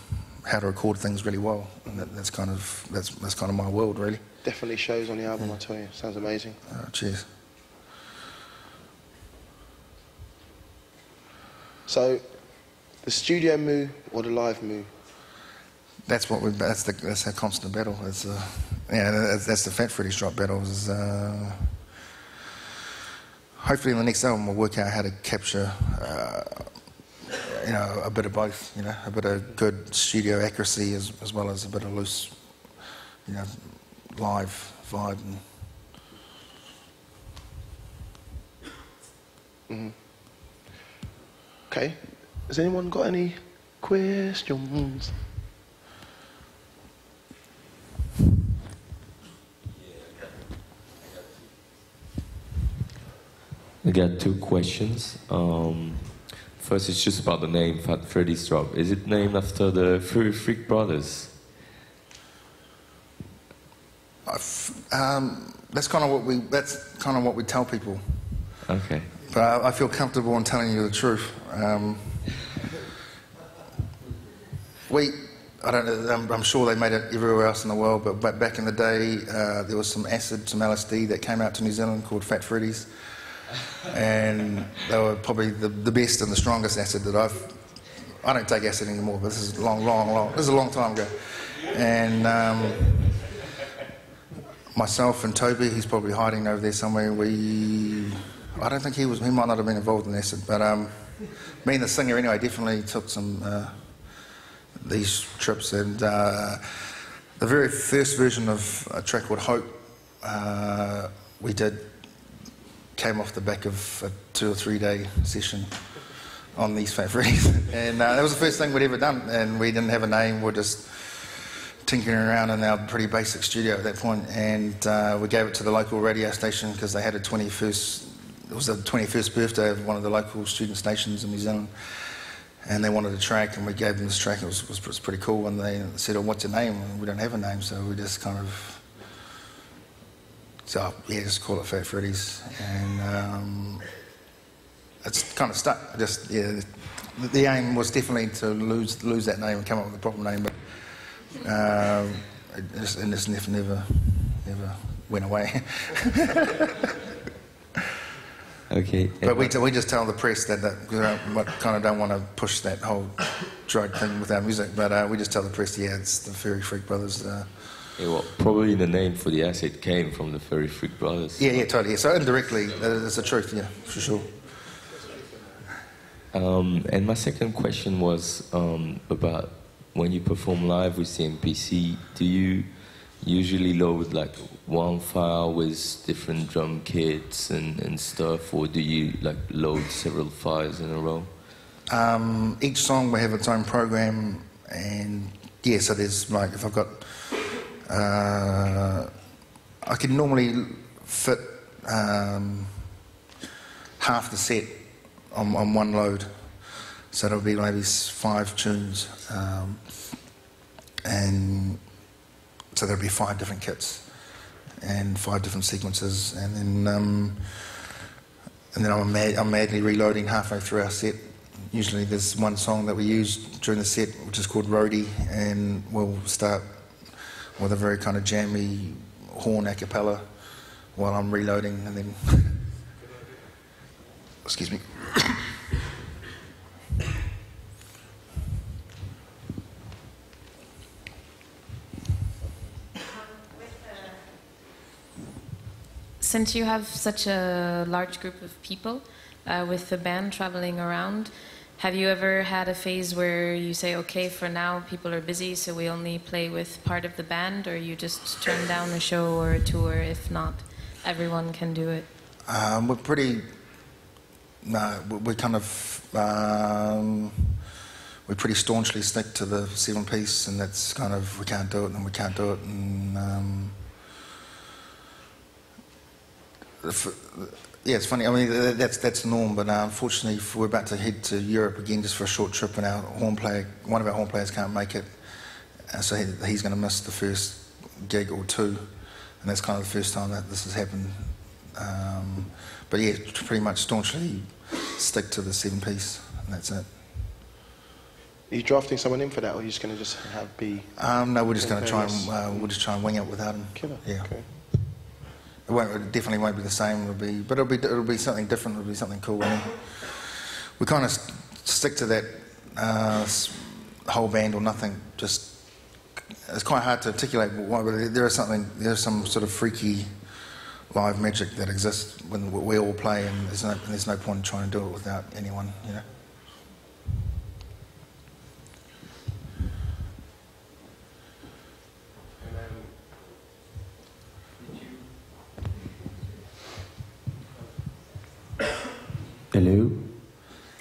how to record things really well. And that, that's kind of that's that's kind of my world, really. Definitely shows on the album, I tell you. Sounds amazing. Uh, cheers. So, the studio Mu or the live Mu? That's what we. That's the. That's our constant battle. It's, uh, yeah, that's, that's the Fat Freddy's drop battles. Is, uh, hopefully, in the next album, we'll work out how to capture, uh, you know, a bit of both. You know, a bit of good studio accuracy as, as well as a bit of loose, you know, live vibe. And, Okay. Has anyone got any questions? I got two questions. Um, first, it's just about the name Fat Freddy's Drop. Is it named after the Furry Freak Brothers? I've, um, that's kind of what we. That's kind of what we tell people. Okay. But I, feel comfortable in telling you the truth. Um, we, I don't know, I'm, I'm sure they made it everywhere else in the world, but, but back in the day, uh, there was some acid, some LSD that came out to New Zealand called Fat Freddy's. And they were probably the, the best and the strongest acid that I've. I don't take acid anymore, but this is long, long, long. This is a long time ago. And um, myself and Toby, he's probably hiding over there somewhere. We, I don't think he was. He might not have been involved in acid, but um, me and the singer anyway definitely took some uh, these trips. And uh, the very first version of a track called Hope, uh, we did came off the back of a two or three day session on these Freddy's, and uh, that was the first thing we'd ever done. And we didn't have a name. We're just tinkering around in our pretty basic studio at that point. point, and uh, we gave it to the local radio station because they had a 21st. It was the 21st birthday of one of the local student stations in New Zealand, and they wanted a track, and we gave them this track. It was, was, was pretty cool, and they said, "Oh, what's your name?" And we don't have a name, so we just kind of. So yeah, just call it Fat Freddy's, and um, it's kind of stuck. Just yeah, the, the aim was definitely to lose lose that name and come up with a proper name, but um, it just, and this never, never, never went away. Okay. but we, we just tell the press that, that we kind of don't want to push that whole drug thing with our music, but uh, we just tell the press, yeah, it's the Furry Freak Brothers. Uh, Yeah, well, probably the name for the acid came from the Furry Freak Brothers. yeah, yeah, totally. So indirectly, uh, it's the truth, yeah, for sure. Um, and my second question was um, about when you perform live with CMPC, do you usually load like one file with different drum kits and, and stuff, or do you like load several files in a row? Um, each song will have its own program, and yeah, so there's like if I've got, uh, I can normally fit um, half the set on, on one load, so it'll be maybe five tunes, um, and so there'll be five different kits and five different sequences, and then. Um, and then I'm, mad, I'm madly reloading halfway through our set. Usually there's one song that we use during the set, which is called Roadie, and we'll start with a very kind of jammy horn a cappella while I'm reloading, and then. Excuse me. Since you have such a large group of people uh, with the band traveling around, have you ever had a phase where you say, okay, for now people are busy, so we only play with part of the band, or you just turn down a show or a tour if not everyone can do it? Um, we're pretty. No, we- we kind of. Um, we pretty staunchly stick to the seven piece, and that's kind of we can't do it, and we can't do it, and. Um, f- yeah, it's funny. I mean, that's that's the norm, but uh, unfortunately, if we're about to head to Europe again just for a short trip, and our horn player, one of our horn players, can't make it, uh, so he, he's going to miss the first gig or two, and that's kind of the first time that this has happened. Um, but yeah, pretty much staunchly stick to the seven piece, and that's it. Are you drafting someone in for that, or are you just going to just have be Um, no, we're just going to try and uh, we'll just try and wing it without him. killer? Yeah. Okay. Won't, it definitely won't be the same. It'll be, but it'll be it'll be something different. It'll be something cool. I mean, we kind of stick to that uh, whole band or nothing. Just it's quite hard to articulate why, but there is something, there's some sort of freaky live magic that exists when we all play, and there's no, and there's no point in trying to do it without anyone, you know. Hello.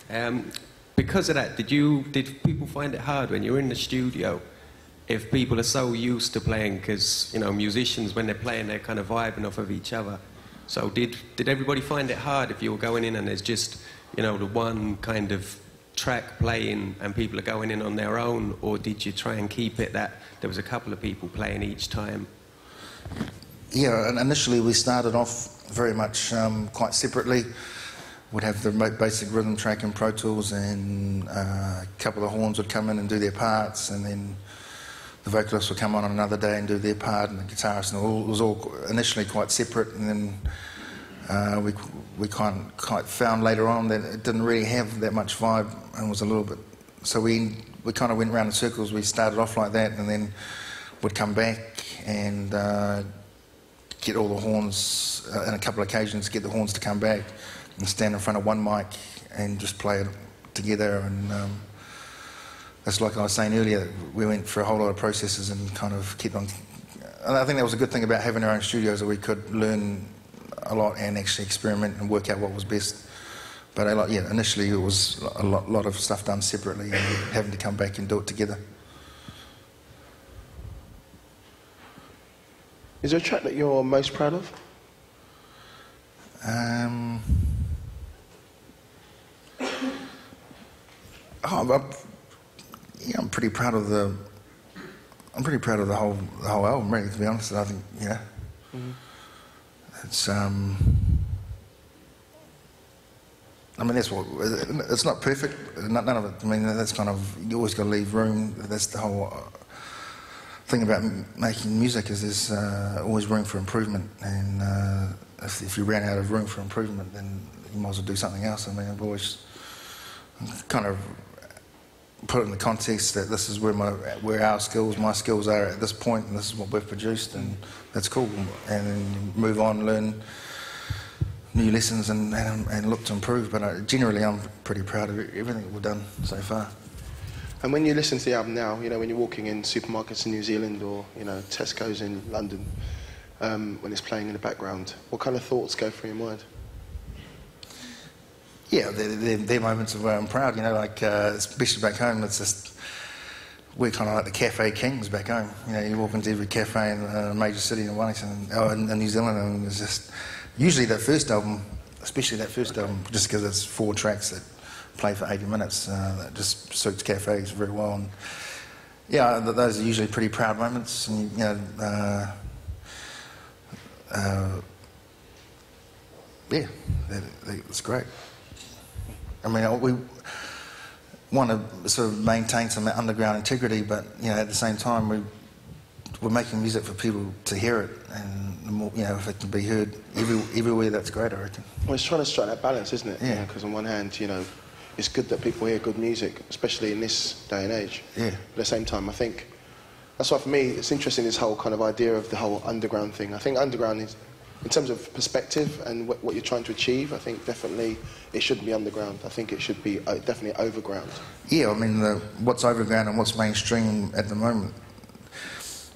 Um, because of that, did you did people find it hard when you're in the studio? If people are so used to playing, because you know musicians when they're playing they're kind of vibing off of each other. So did did everybody find it hard if you were going in and there's just you know the one kind of track playing and people are going in on their own, or did you try and keep it that there was a couple of people playing each time? Yeah, and initially we started off very much um, quite separately. We'd have the basic rhythm track in Pro Tools, and uh, a couple of horns would come in and do their parts, and then the vocalist would come on another day and do their part, and the guitarist, and all, it was all initially quite separate, and then uh, we we kind quite found later on that it didn't really have that much vibe, and was a little bit. So we we kind of went around in circles. We started off like that, and then would come back and. Uh, get all the horns, uh, on a couple of occasions, get the horns to come back and stand in front of one mic and just play it together. And um, that's like I was saying earlier, we went through a whole lot of processes and kind of kept on. And I think that was a good thing about having our own studios that we could learn a lot and actually experiment and work out what was best. But I like, yeah, initially it was a lot, lot of stuff done separately and having to come back and do it together. Is there a track that you're most proud of? Um, oh, I'm, yeah, I'm pretty proud of the. I'm pretty proud of the whole the whole album, really. To be honest, I think yeah, it's um. I mean, that's what it's not perfect. None of it. I mean, that's kind of you always got to leave room. That's the whole uh, thing about making music is there's uh, always room for improvement, and uh, if, if you ran out of room for improvement, then you might as well do something else. I mean, I've always kind of put it in the context that this is where my where our skills, my skills are at this point, and this is what we've produced, and that's cool. And then move on, learn new lessons, and, and, and look to improve. But uh, generally, I'm pretty proud of everything we've done so far. And when you listen to the album now, you know, when you're walking in supermarkets in New Zealand or, you know, Tesco's in London, um, when it's playing in the background, what kind of thoughts go through your mind? Yeah, they're, they're, they're moments of where I'm proud, you know, like, uh, especially back home, it's just, we're kind of like the cafe kings back home. You know, you walk into every cafe in a major city in Wellington, or in, in New Zealand, and it's just, usually that first album, especially that first album, just because it's four tracks that play for 80 minutes, uh, that just suits cafes very well. And yeah, those are usually pretty proud moments, and you know, uh, uh, yeah, it's great. I mean, we want to sort of maintain some underground integrity, but you know, at the same time, we we're making music for people to hear it, and the more, you know, if it can be heard every, everywhere, that's great. I reckon. Well, it's trying to strike that balance, isn't it? Yeah. Because on one hand, you know, it's good that people hear good music, especially in this day and age. Yeah. But at the same time, I think that's why for me it's interesting this whole kind of idea of the whole underground thing. I think underground is, in terms of perspective and what, what you're trying to achieve, I think definitely it shouldn't be underground. I think it should be uh, definitely overground. Yeah, I mean, the, what's overground and what's mainstream at the moment,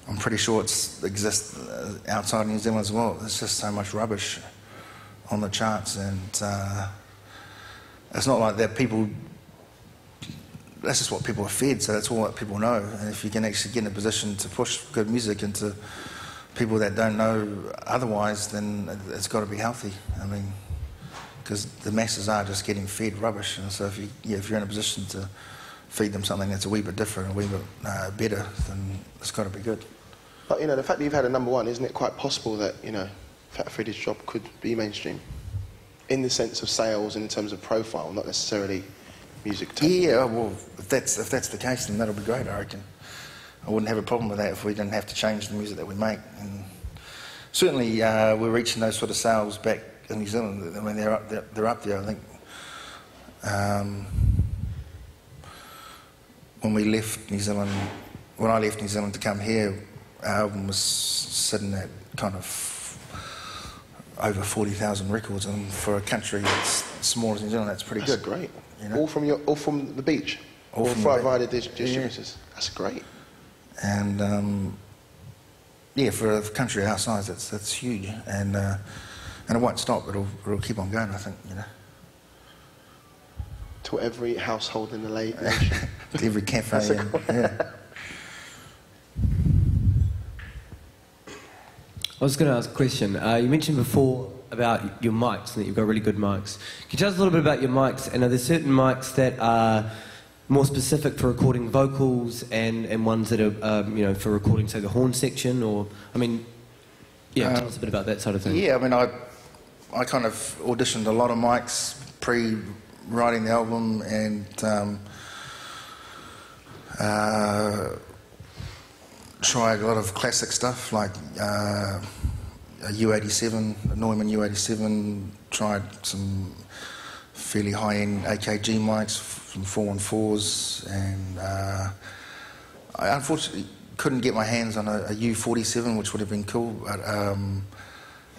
I'm pretty sure it exists uh, outside New Zealand as well. There's just so much rubbish on the charts, and uh, it's not like that people. That's just what people are fed, so that's all that people know. And if you can actually get in a position to push good music into people that don't know otherwise, then it- it's got to be healthy. I mean, because the masses are just getting fed rubbish, and so if you yeah, if you're in a position to feed them something that's a wee bit different, a wee bit uh, better, then it's got to be good. But you know, the fact that you've had a number one, isn't it quite possible that you know, Fat Freddy's Drop could be mainstream, in the sense of sales and in terms of profile, not necessarily music. tape. Yeah, well, if that's if that's the case, then that'll be great. I reckon. I wouldn't have a problem with that if we didn't have to change the music that we make. And certainly, uh, we're reaching those sort of sales back in New Zealand. I mean, they're up, they're, they're up there. I think. Um, when we left New Zealand, when I left New Zealand to come here, our album was sitting at kind of over 40,000 records, and for a country that's small as New Zealand, that's pretty That's good. great. You know? All from your, all from the beach. All All from the via beach. the. That's great. And um, yeah, for a country our size, that's that's huge, and uh, and it won't stop. It'll it'll keep on going. I think you know. To every household in the la- nation. to every cafe. That's and, yeah. I was going to ask a question. Uh, you mentioned before about your mics and that you've got really good mics. Can you tell us a little bit about your mics? And are there certain mics that are more specific for recording vocals and, and ones that are, um, you know, for recording, say, the horn section? Or, I mean, yeah, tell us a bit about that sort of thing. Yeah, I mean, I, I kind of auditioned a lot of mics pre writing the album and um, uh, tried a lot of classic stuff like uh, a U87, a Neumann U87, tried some fairly high end AKG mics from 414s, and uh, I unfortunately couldn't get my hands on a, a U47, which would have been cool. But um,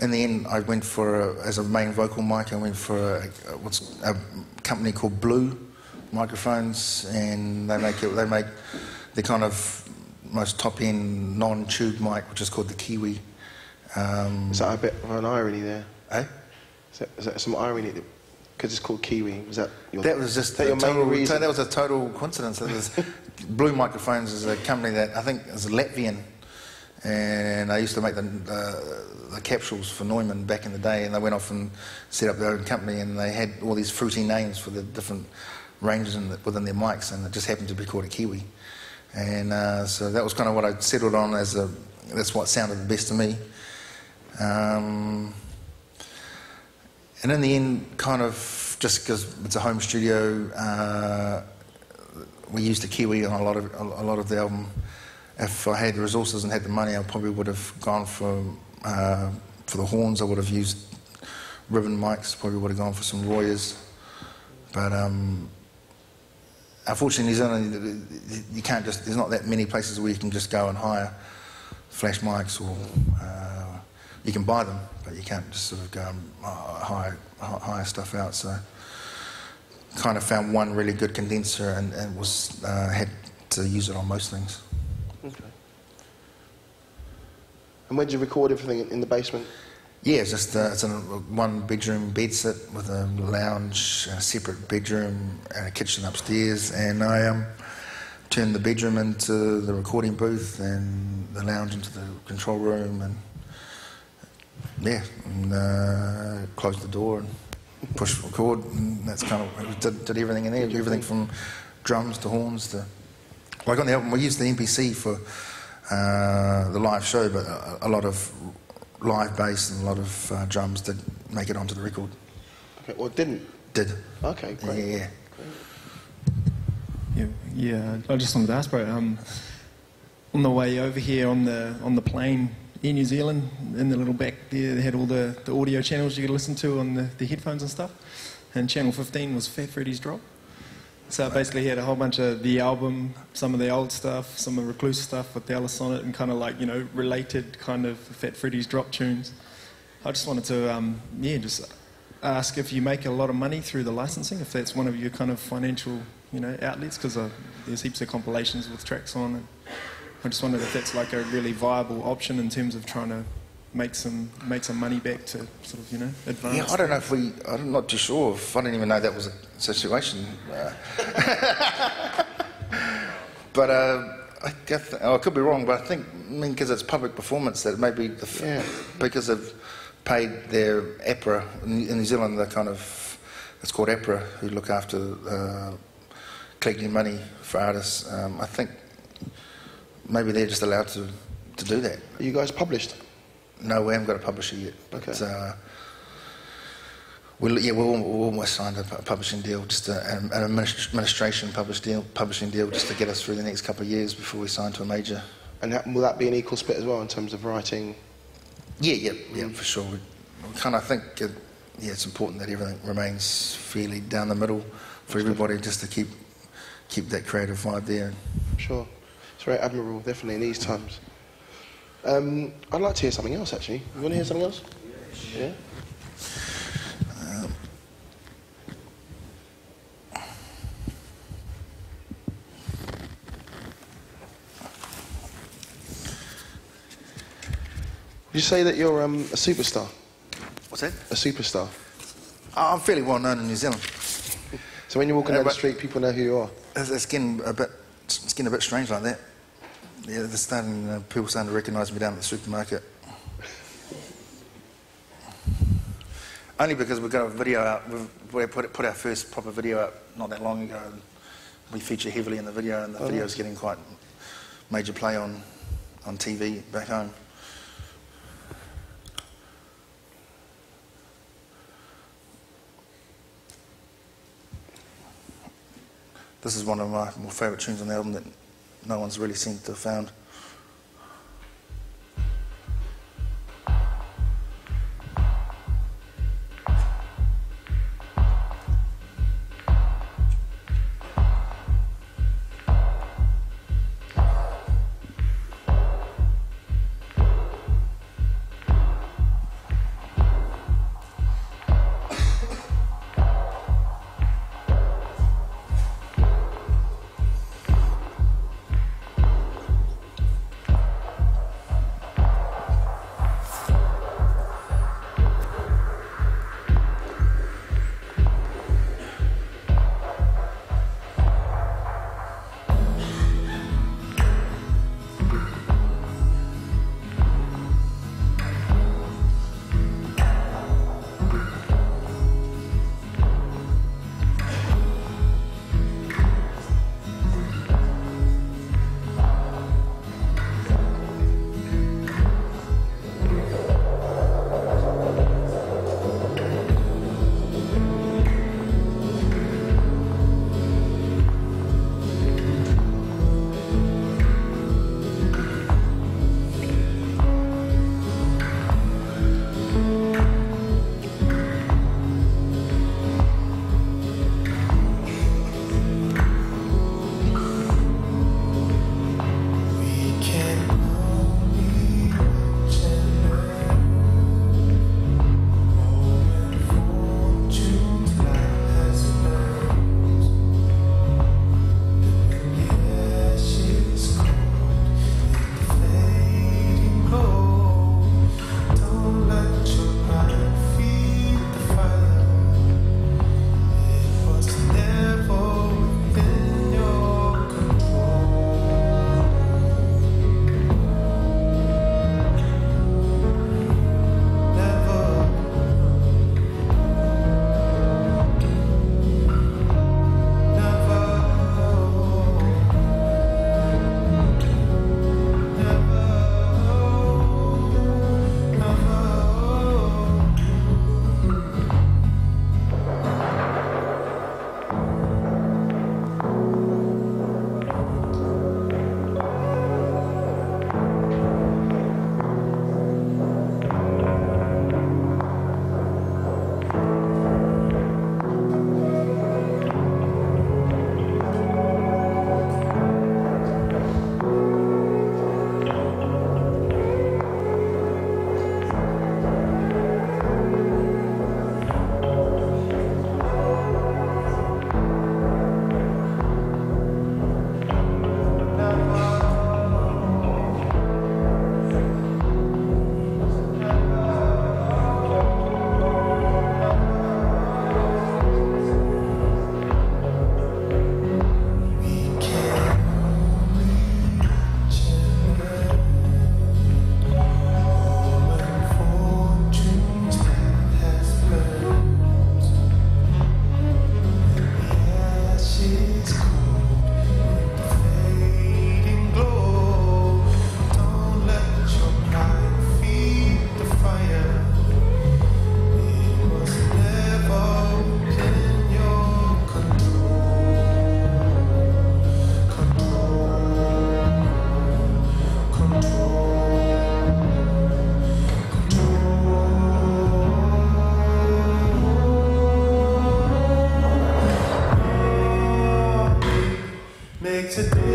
in the end, I went for a, as a main vocal mic. I went for a, a, what's a company called Blue microphones, and they make it. They make the kind of most top end non-tube mic, which is called the Kiwi. Um, Is that a bit of an irony there? eh? Is that, is that some irony? Because it's called Kiwi. Was that your, That was just that your main total, reason? that was a total coincidence. Blue Microphones is a company that I think is Latvian, and I used to make the, the, the capsules for Neumann back in the day, and they went off and set up their own company, and they had all these fruity names for the different ranges the, within their mics, and it just happened to be called a Kiwi. And uh, so that was kind of what I settled on as a, that's what sounded the best to me. Um, and in the end, kind of just because it's a home studio, uh, we used the Kiwi on a lot of a lot of the album. If I had the resources and had the money, I probably would have gone for uh, for the horns. I would have used ribbon mics. Probably would have gone for some Royers, but um, unfortunately, New Zealand, you can't just. There's not that many places where you can just go and hire flash mics or. Uh, you can buy them, but you can't just sort of go and uh, hire, hire stuff out. So, kind of found one really good condenser and, and was uh, had to use it on most things. Okay. And where did you record everything in- the basement? Yeah, it's just uh, it's a one bedroom bed sit with a lounge, a separate bedroom, and a kitchen upstairs. And I um, turned the bedroom into the recording booth and the lounge into the control room, and yeah, and uh, closed the door and pushed record. And that's kind of did, did everything in there, everything from drums to horns to like on the album. We used the MPC for uh, the live show, but a, a lot of live bass and a lot of uh, drums did make it onto the record. Okay, well, it didn't. Did. Okay, great. yeah, yeah. Yeah, yeah. I just wanted to ask, bro. Um, on the way over here on the on the plane in New Zealand, in the little back there, they had all the, the audio channels you could listen to on the, the headphones and stuff. And channel 15 was Fat Freddy's Drop. So it basically had a whole bunch of the album, some of the old stuff, some of the Recloose stuff with Dallas on it, and kind of like you know related kind of Fat Freddy's Drop tunes. I just wanted to, um, yeah, just ask if you make a lot of money through the licensing, if that's one of your kind of financial, you know, outlets, because uh, there's heaps of compilations with tracks on. I just wondered if that's like a really viable option in terms of trying to make some make some money back to sort of you know advance. Yeah, I don't know if we. I'm not too sure. If, I didn't even know that was a situation. Uh, but uh, I, guess, oh, I could be wrong, but I think, I mean, because it's public performance, that maybe the, f- Yeah. because they've paid their APRA in, in New Zealand, they're kind of it's called APRA, who look after uh, collecting money for artists. Um, I think maybe they're just allowed to, to do that. Are you guys published? No, we haven't got a publisher yet. But, Okay. uh, we'll, yeah, we're, almost signed a publishing deal, just a, an an administration publish deal, publishing deal, just to get us through the next couple of years before we sign to a major. And that, will that be an equal split as well in terms of writing? Yeah, yeah, yeah, for sure. We, we kind of think, uh, yeah, it's important that everything remains fairly down the middle for everybody, just to keep keep that creative vibe there. Sure. Very admirable, definitely, in these times. Um, I'd like to hear something else, actually. You want to hear something else? Yeah? Would you say that you're um, a superstar? What's that? A superstar? I'm fairly well known in New Zealand. So when you're walking down the street, people know who you are? It's getting a bit, it's getting a bit strange like that. Yeah, they're starting, uh, people starting to recognise me down at the supermarket. Only because we've got a video out, we've, put, put our first proper video out not that long ago, and we feature heavily in the video, and the Oh, video is getting quite major play on, on TV back home. This is one of my more favourite tunes on the album that no one's really seemed to have found. to do.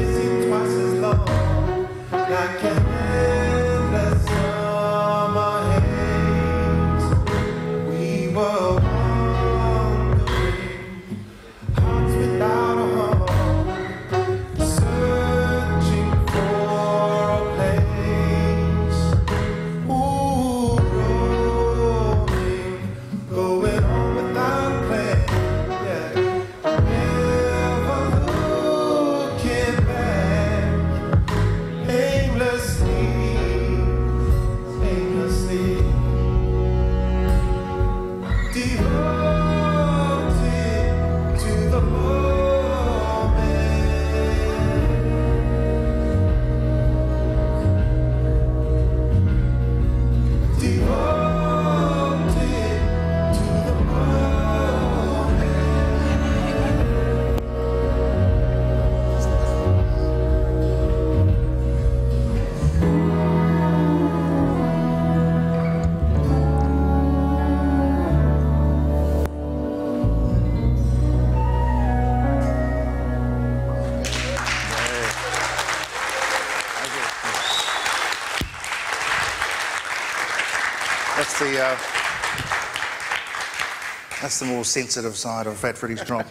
The more sensitive side of Fat Freddy's drop.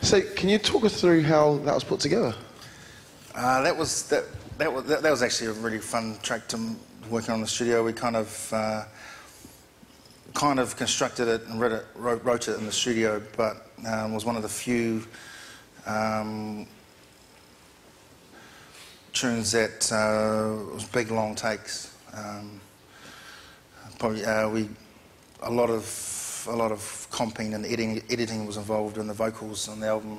So, can you talk us through how that was put together? Uh, that was that, that was that, that was actually a really fun track to working on in the studio. We kind of uh, kind of constructed it and wrote it, wrote, wrote it in the studio, but um, was one of the few um, tunes that uh, was big long takes. Um, probably uh, we a lot of a lot of comping and editing, editing was involved in the vocals on the album.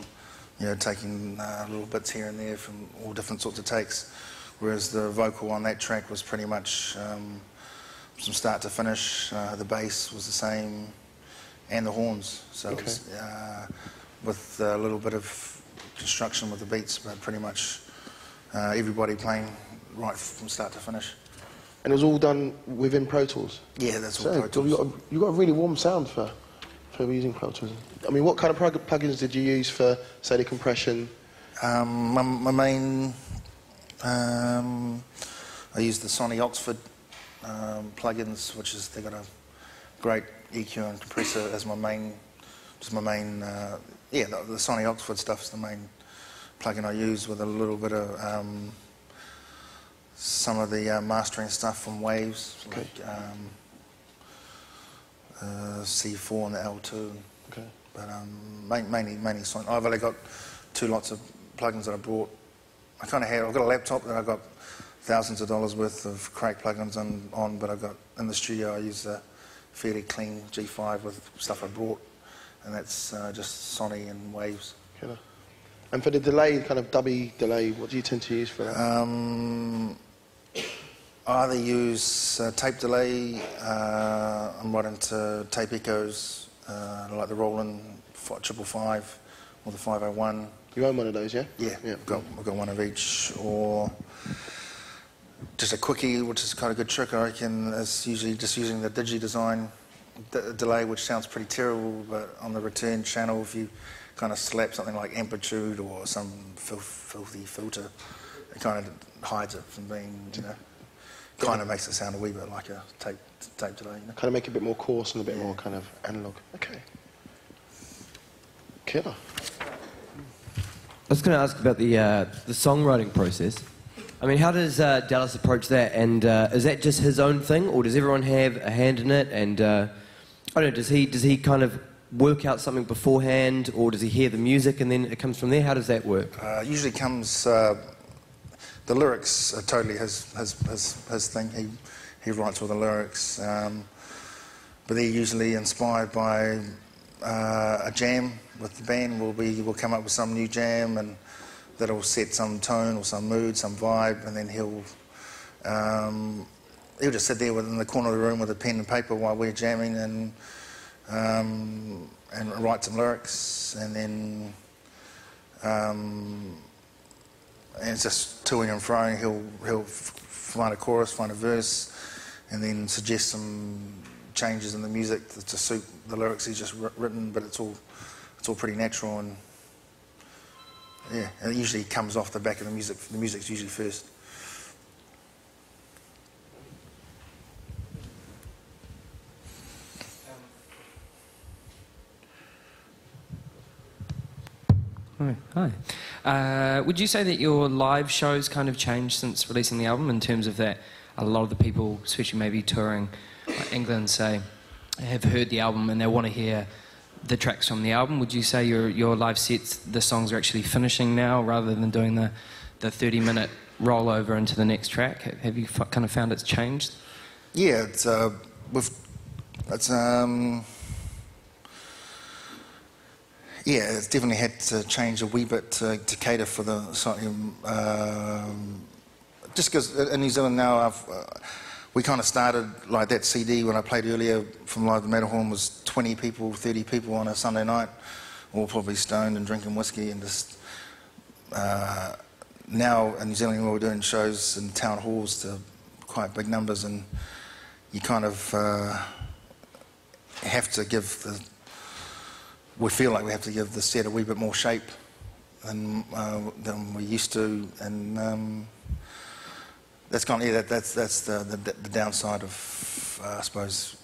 You know, taking uh, little bits here and there from all different sorts of takes. Whereas the vocal on that track was pretty much um, from start to finish. Uh, the bass was the same, and the horns. So it was, uh, with a little bit of construction with the beats, but pretty much uh, everybody playing right from start to finish. And it was all done within Pro Tools. Yeah, that's all So, Pro Tools. you got a, you got a really warm sound for for using Pro Tools. I mean, what kind of plug- plugins did you use for, say, the compression? Um, my, my main, um, I use the Sony Oxford um, plugins, which is they've got a great EQ and compressor as my main, just my main, uh, yeah, the, the Sony Oxford stuff is the main plugin I use with a little bit of um, some of the uh, mastering stuff from Waves, Okay. like um, uh, C4 and the L2. Okay. But um, main, mainly, mainly Sony. I've only got two lots of plugins that I bought. I kind of have. I've got a laptop that I've got thousands of dollars worth of crack plugins on, on, but I got in the studio. I use a fairly clean G5 with stuff I brought, and that's uh, just Sony and Waves. Killer. And for the delay, kind of dubby delay, what do you tend to use for that? Um, either use uh, tape delay. Uh, I'm right into tape echoes, uh, like the Roland triple five or the 501. you own one of those, yeah? Yeah, Yeah. I've, got, I've got one of each. Or just a quickie, which is kind of a good trick, I reckon, is usually just using the Digidesign d- delay, which sounds pretty terrible, but on the return channel, if you kind of slap something like amplitude or some fil- filthy filter, it kind of hides it from being, you know, kind of makes it sound a wee bit like a tape, tape delay. You know? Kind of make it a bit more coarse and a bit more kind of analog. Okay. Killer. I was going to ask about the uh, the songwriting process. I mean, how does uh, Dallas approach that? And uh, is that just his own thing, or does everyone have a hand in it? And uh, I don't know, does he does he kind of work out something beforehand, or does he hear the music and then it comes from there? How does that work? Uh, usually comes uh, the lyrics are totally his his, his, his thing. He he writes all the lyrics, um, but they're usually inspired by uh, a jam with the band. We'll be we'll come up with some new jam and that'll set some tone or some mood, some vibe, and then he'll. Um, he'll just sit there within the corner of the room with a pen and paper while we're jamming and um, and write some lyrics, and then um, and it's just toing and froing. He'll he'll find a chorus, find a verse, and then suggest some changes in the music to, to suit the lyrics he's just written. But it's all it's all pretty natural and yeah, and it usually comes off the back of the music. The music's usually first. Hi. Hi. Uh, would you say that your live shows kind of changed since releasing the album in terms of that a lot of the people, especially maybe touring England, say, have heard the album and they want to hear the tracks from the album? Would you say your, your live sets, the songs are actually finishing now rather than doing the, the 30 minute rollover into the next track? Have- you kind of found it's changed? Yeah, it's uh, with it's um, yeah, it's definitely had to change a wee bit to, to cater for the slightly, um, just because in New Zealand now I've. Uh, we kind of started like that CD when I played earlier from Live at Matterhorn was 20 people, 30 people on a Sunday night, all probably stoned and drinking whiskey and just. Uh, now in New Zealand we're doing shows in town halls to quite big numbers and you kind of uh, have to give the. We feel like we have to give the set a wee bit more shape than uh, than we used to, and um, that's kind of yeah, that, that's that's the, the the downside of uh, I suppose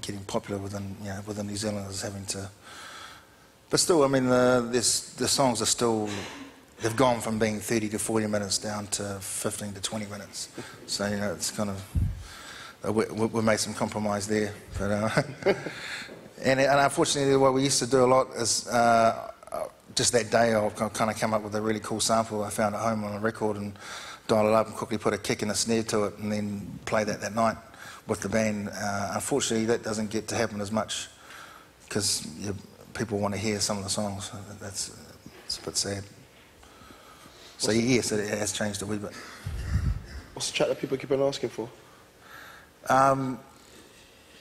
getting popular within you know within New Zealand is having to. But still, I mean, the this, the songs are still. They've gone from being 30 to 40 minutes down to 15 to 20 minutes. So, you know, it's kind of uh, we, we made some compromise there. But, uh, and, and unfortunately, what we used to do a lot is uh, uh, just that day I'll kind of come up with a really cool sample I found at home on a record and dial it up and quickly put a kick and a snare to it and then play that that night with the band. Uh, unfortunately, that doesn't get to happen as much because people want to hear some of the songs. That's it's a bit sad. So yes, it has changed a wee bit. What's the track that people keep on asking for? Um,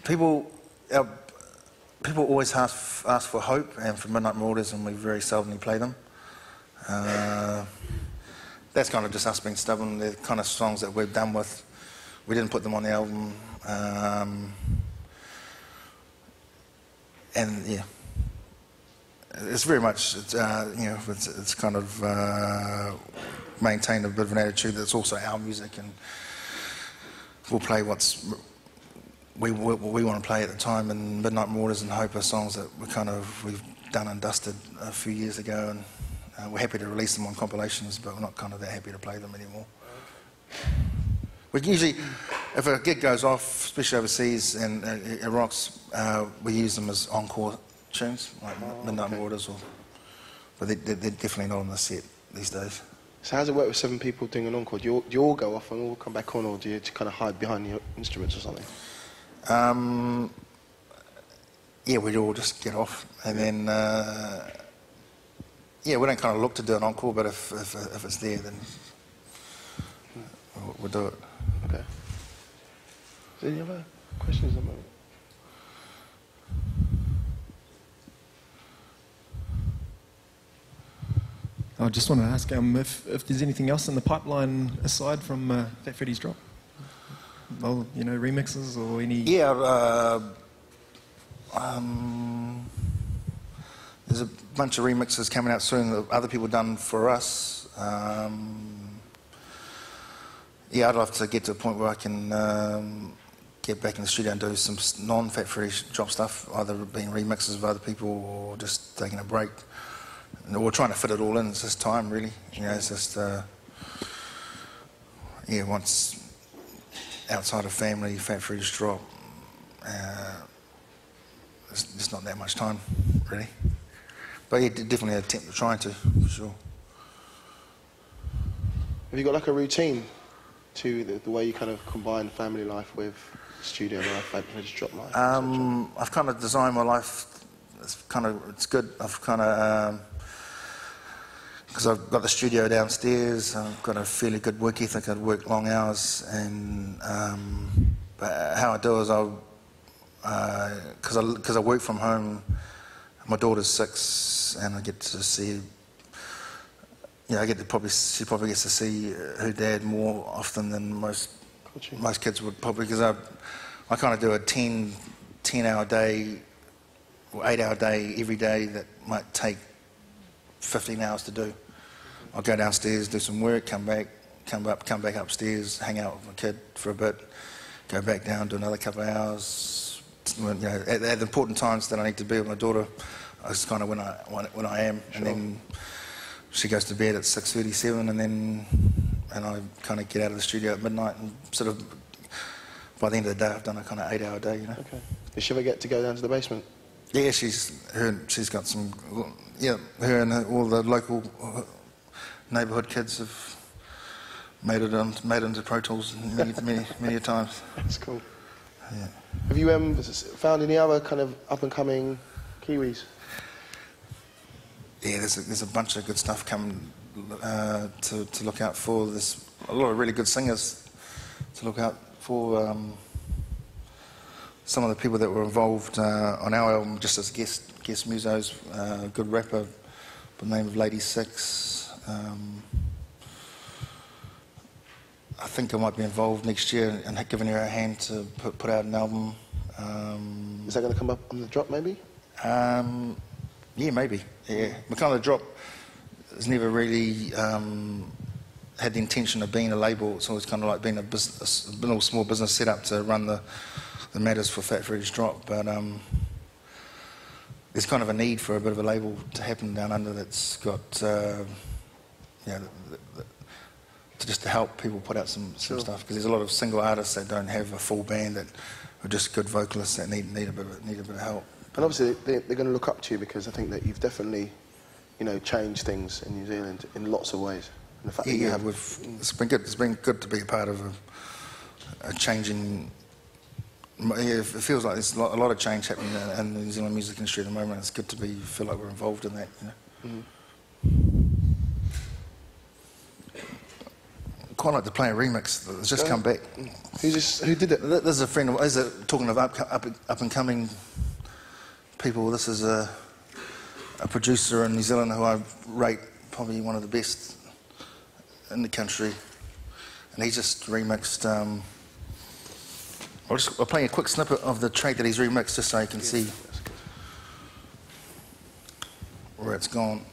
people, uh, people always ask, ask for hope and for Midnight Marauders, and we very seldomly play them. Uh, that's kind of just us being stubborn. They're kind of songs that we're done with. We didn't put them on the album. Um, and yeah, it's very much, it's, uh, you know, it's, it's kind of uh, maintained a bit of an attitude that's also our music and we'll play what's we, we, we want to play at the time and Midnight Marauders and Hope are songs that we kind of we've done and dusted a few years ago and uh, we're happy to release them on compilations but we're not kind of that happy to play them anymore. We usually, if a gig goes off, especially overseas and uh, it rocks, uh, we use them as encore tunes, like Midnight Marauders or, but they, they, they're definitely not on the set these days. So how does it work with seven people doing an encore? Do you, do you all go off and all come back on, or do you kind of hide behind your instruments or something? Um, yeah, we'd all just get off, and then uh, yeah, we don't kind of look to do an encore, but if if, if it's there, then we'll, we'll do it. Okay. Is there any other questions? at the moment? I just want to ask um, if, if there's anything else in the pipeline aside from uh, Fat Freddy's drop. Well, you know, remixes or any. Yeah, uh, um, there's a bunch of remixes coming out soon that other people done for us. Um, yeah, I'd love to get to a point where I can um, get back in the studio and do some non-Fat Freddy drop stuff, either being remixes of other people or just taking a break. And we're trying to fit it all in. It's just time, really. You know, it's just uh, yeah. Once outside of family, Fat Freddy's drop, uh, it's just not that much time, really. But yeah, definitely attempt to trying to, for sure. Have you got like a routine to the, the way you kind of combine family life with studio life, like just drop life? Um, I've kind of designed my life. It's kind of it's good. I've kind of because I've got the studio downstairs. I've got a fairly good work ethic. I work long hours, and um, but how I do is I'll because I because I work from home. My daughter's six, and I get to see. You know, I get to probably she probably gets to see her dad more often than most most kids would probably because I I kind of do a 10, 10 hour day or eight hour day every day that might take 15 hours to do. I'll go downstairs, do some work, come back, come up, come back upstairs, hang out with my kid for a bit, go back down, do another couple of hours. You know, at, at the important times that I need to be with my daughter, it's kind of when I when, when I am, and then she goes to bed at six thirty-seven, and then and I kind of get out of the studio at midnight, and sort of by the end of the day, I've done a kind of eight-hour day, you know. Okay. Did she ever get to go down to the basement? Yeah, she's her. She's got some. Yeah, her and all the local uh, neighbourhood kids have made it on, made it into Pro Tools many, many, many a times. That's cool. Yeah. Have you um, found any other kind of up and coming Kiwis? Yeah, there's a, there's a bunch of good stuff coming uh, to to look out for. There's a lot of really good singers to look out for. Um, some of the people that were involved uh, on our album just as guest guest musos, uh, a good rapper by the name of Ladi6. Um, I think I might be involved next year and giving her a hand to put, put out an album. Um, Is that going to come up on the drop maybe? um, yeah, maybe. Yeah, McCullough Drop has never really um, had the intention of being a label. It's always kind of like being a, business, a little small business set up to run the, the matters for Fat Freddy's Drop. But um, there's kind of a need for a bit of a label to happen down under that's got, uh, you know, the, the, to just to help people put out some, some Sure. stuff. Because there's a lot of single artists that don't have a full band that are just good vocalists that need, need, a, bit of, need a bit of help. And obviously they, they're going to look up to you because I think that you've definitely, you know, changed things in New Zealand in lots of ways. And the fact Yeah, that yeah, we've, it's been good. It's been good to be a part of a, a changing. Yeah, it feels like there's a lot, of change happening in, in the New Zealand music industry at the moment. It's good to be feel like we're involved in that. You know. Quite like to play a remix that's just come back. who's this, who did it? Th- This is a friend of is a, talking of up, up, up and coming people. This is a, a producer in New Zealand who I rate probably one of the best in the country, and he just remixed. Um, I'll, just, I'll play a quick snippet of the track that he's remixed just so you can see where it's gone.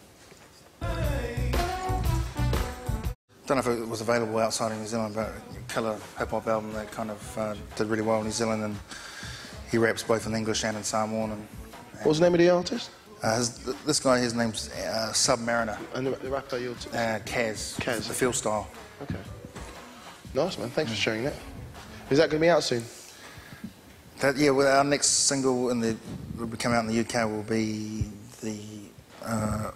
Don't know if it was available outside of New Zealand, but killer hip hop album that kind of uh, did really well in New Zealand, and he raps both in English and in Samoan. And, What was the name of the artist? uh, his, this guy, his name's uh, Submariner, And the, the rapper you're... T- uh, Kaz. Kaz. Tha Feelstyle. okay. Nice, man. Thanks for sharing that. Is that going to be out soon? That, yeah, well, our next single in the will be come out in the UK will be the uh,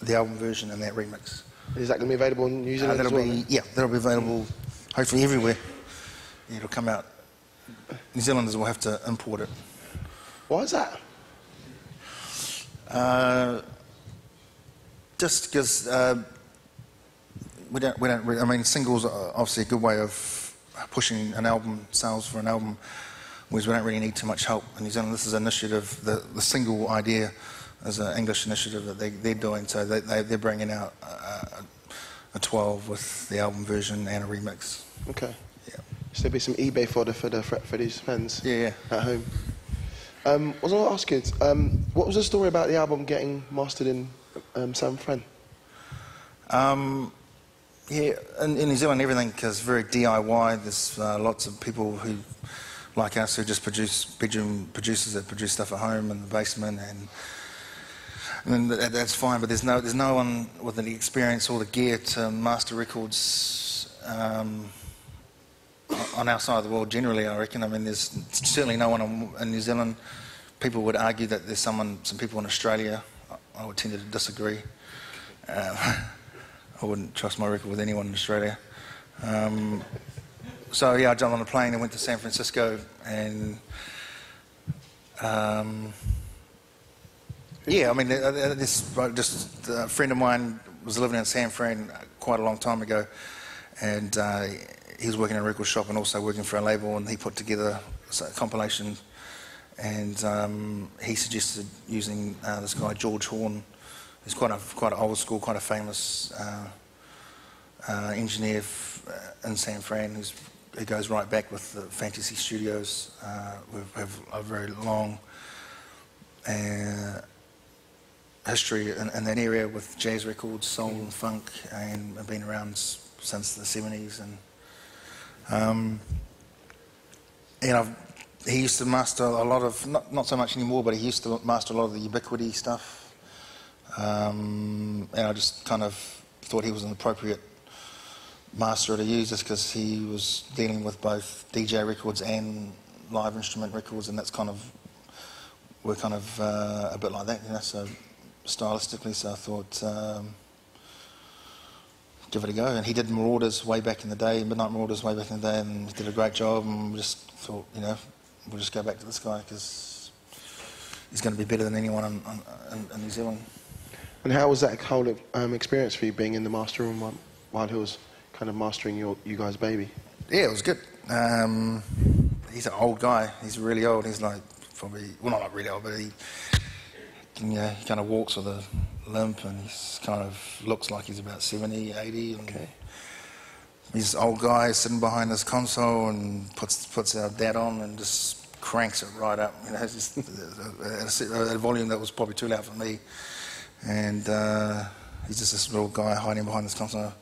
the album version and that remix. Is that going to be available in New Uh, Zealand as that'll well? be yeah, that'll be available hopefully everywhere. Yeah, it'll come out. New Zealanders will have to import it. Why is that? Uh, just because uh, we don't, we don't. Really, I mean, singles are obviously a good way of pushing an album sales for an album, whereas we don't really need too much help in New Zealand. This is an initiative. The, the single idea is an English initiative that they, they're doing. So they, they, they're bringing out a, a 12 with the album version and a remix. Okay. Yeah. So there'll be some eBay fodder for the Fat Freddy's fans Yeah, yeah. at home. Um, was I asking? Um, what was the story about the album getting mastered in um, San Fran? Um, yeah, in, in New Zealand, everything is very DIY. There's uh, lots of people who, like us, who just produce bedroom producers that produce stuff at home in the basement, and, and that's fine. But there's no there's no one with the experience or the gear to master records. Um, on our side of the world, generally, I reckon. I mean, there's certainly no one in, New Zealand. People would argue that there's someone, some people in Australia. I, would tend to disagree. Uh, I wouldn't trust my record with anyone in Australia. Um, so yeah, I jumped on a plane and went to San Francisco, and um, yeah, I mean, uh, uh, this uh, just a friend of mine was living in San Fran quite a long time ago, and uh, he was working in a record shop and also working for a label, and he put together a compilation, and um, he suggested using uh, this guy George Horn. who's quite a quite an old school, quite a famous uh, uh, engineer uh, in San Fran who's, who goes right back with the Fantasy Studios. Uh, we have a very long uh, history in, in that area with jazz records, soul and funk, and I've been around since the 70s. And, um, and I've, he used to master a lot of, not, not so much anymore, but he used to master a lot of the ubiquity stuff. Um, and I just kind of thought he was an appropriate master to use just because he was dealing with both DJ records and live instrument records, and that's kind of we're kind of uh, a bit like that, you know. So stylistically, so I thought um, give it a go. And he did Marauders way back in the day, Midnight Marauders way back in the day, and did a great job. And we just thought, you know, we'll just go back to this guy because he's going to be better than anyone in, in, in New Zealand. And how was that whole um, experience for you being in the master room while, while he was kind of mastering your, you guys' baby? Yeah, it was good. Um, he's an old guy. He's really old. He's like probably well, not like really old, but he, can, you he kind of walks with a limp, and he's kind of looks like he's about 70, 80. And Okay. He's an old guy sitting behind this console and puts puts our dad on and just cranks it right up. You know, just at a, a volume that was probably too loud for me. And uh, he's just this little guy hiding behind this console.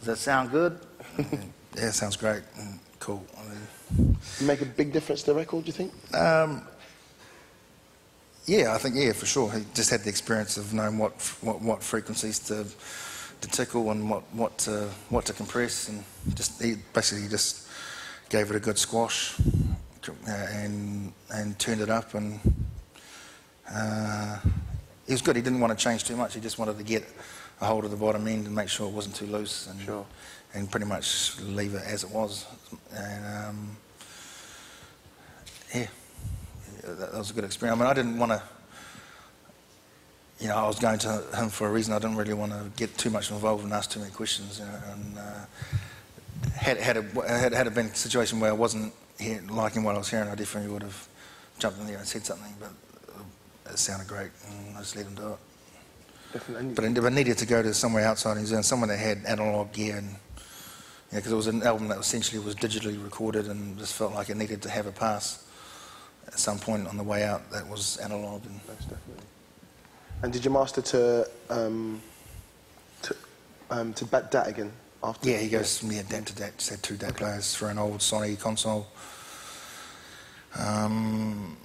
Does that sound good? yeah, it sounds great and cool. I mean, Make a big difference to the record, do you think? um, yeah, I think yeah for sure. He just had the experience of knowing what what, what frequencies to to tickle and what what to what to compress, and just he basically just gave it a good squash uh, and and turned it up, and uh, he was good. He didn't want to change too much. He just wanted to get a hold of the bottom end and make sure it wasn't too loose, and Sure. and pretty much leave it as it was, and. Um, yeah, that, that was a good experience. I mean, I didn't want to, you know, I was going to him for a reason. I didn't really want to get too much involved and ask too many questions. You know, and uh, had had it, had had it been a situation where I wasn't hear, liking what I was hearing, I definitely would have jumped in there and said something. But it sounded great, and I just let him do it. Definitely. But I I needed to go to somewhere outside New Zealand, somewhere that had analog gear, and because it was an album that essentially was digitally recorded, and just felt like it needed to have a pass at some point on the way out that was analog. And Most definitely. And did you master to um, to um, to bat dat again after? yeah, he goes from yeah, DAT to DAT, just had two DAT players for an old Sony console. Um,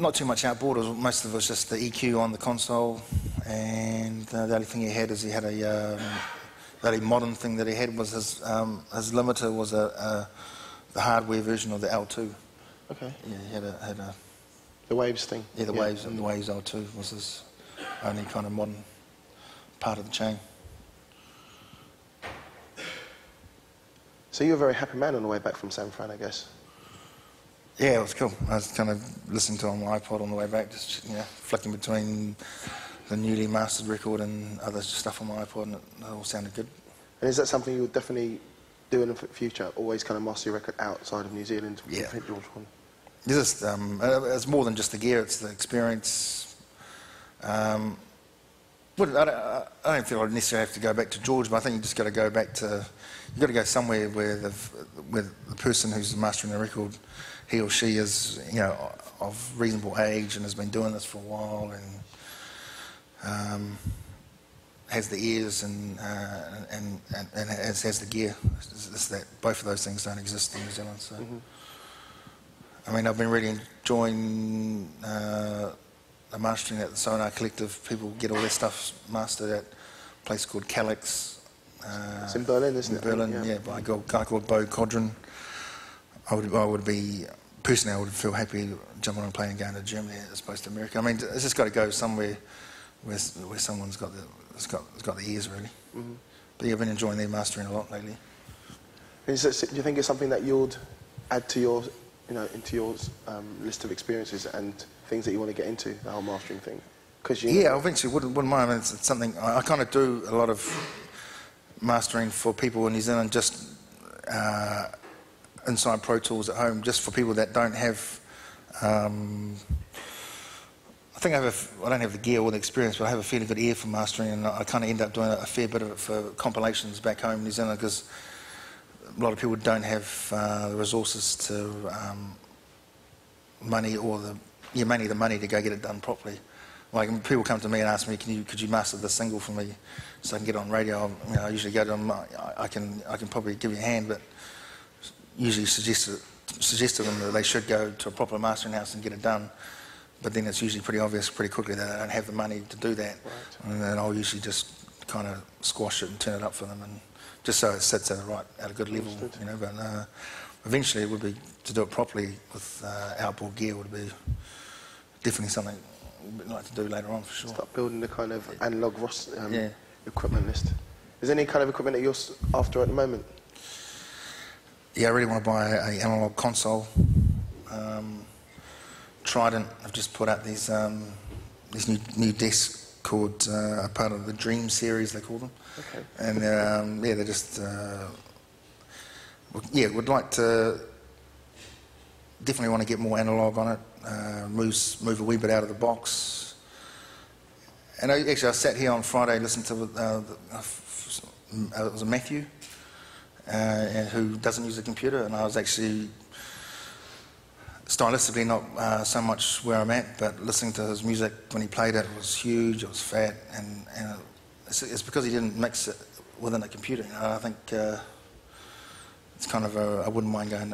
not too much outboard. It was, most of it was just the EQ on the console, and uh, the only thing he had is he had a um, the only modern thing that he had was his um, his limiter was a, a the hardware version of the L2. Okay. Yeah, he had a had a The waves thing. yeah the waves and the waves L2 was his only kind of modern part of the chain. So you were a very happy man on the way back from San Fran, I guess. Yeah, it was cool. I was kind of listening to it on my iPod on the way back, just you know, flicking between the newly mastered record and other stuff on my iPod, and it, it all sounded good. And is that something you would definitely do in the future? Always kind of master your record outside of New Zealand? Yeah. With George Horn? It's just um, uh, it's more than just the gear; it's the experience. Um, I, don't, I don't feel I necessarily have to go back to George, but I think you just got to go back to you've got to go somewhere where the where the person who's mastering the record, he or she is you know of reasonable age and has been doing this for a while and um, has the ears and uh, and, and and has, has the gear. It's, it's that both of those things don't exist in New Zealand. So. I mean, I've been really enjoying uh, the mastering at the Sonar Kollektiv. People get all their stuff mastered at a place called Calyx. Uh, It's in Berlin, isn't in it? Berlin, Yeah. yeah, by a guy guy called Bo Kondren. I would, I would be, personally, I would feel happy jumping on a plane and going to Germany as opposed to America. I mean, it's just got to go somewhere where, where someone's got the, has got, has got the ears, really. Mm-hmm. But yeah, I've been enjoying their mastering a lot lately. Is it, do you think it's something that you'd add to your, you know, into your um, list of experiences and things that you want to get into, the whole mastering thing? Because you Yeah, I eventually wouldn't, wouldn't mind. I mean, it's, it's something I, I kind of do a lot of mastering for people in New Zealand, just uh, inside Pro Tools at home, just for people that don't have. Um, I think I have. A I don't have the gear or the experience, but I have a fairly good ear for mastering, and I kind of end up doing a fair bit of it for compilations back home in New Zealand because a lot of people don't have uh, the resources to um, money or the yeah, mainly the money to go get it done properly. like people come to me and ask me, "Can you could you master the single for me, so I can get on radio?" You know, I usually go to them. I, I can I can probably give you a hand, but usually suggest to, suggest to them that they should go to a proper mastering house and get it done. But then it's usually pretty obvious pretty quickly that they don't have the money to do that, and then I'll usually just kind of squash it and turn it up for them, and just so it sits at a right at a good level, you know. But uh, eventually, it would be to do it properly with uh, outboard gear would be definitely something we'd like to do later on for sure. Start building the kind of analog ros- um, Yeah. equipment list. Is there any kind of equipment that you're after at the moment? Yeah, I really want to buy a, analog console. Um, Trident have just put out these um, these new new desks called uh, a part of the Dream series they call them, Okay. and um, yeah, they're just uh, yeah, would like to definitely want to get more analog on it. Uh, moves move a wee bit out of the box. And I, actually, I sat here on Friday listening to uh, the, uh, uh, it was a Matthew and who doesn't use a computer, and I was actually stylistically not uh, so much where I'm at, but listening to his music when he played it, it was huge, it was fat, and, and it's, it's because he didn't mix it within a computer. You know, I think uh, it's kind of a, I wouldn't mind going,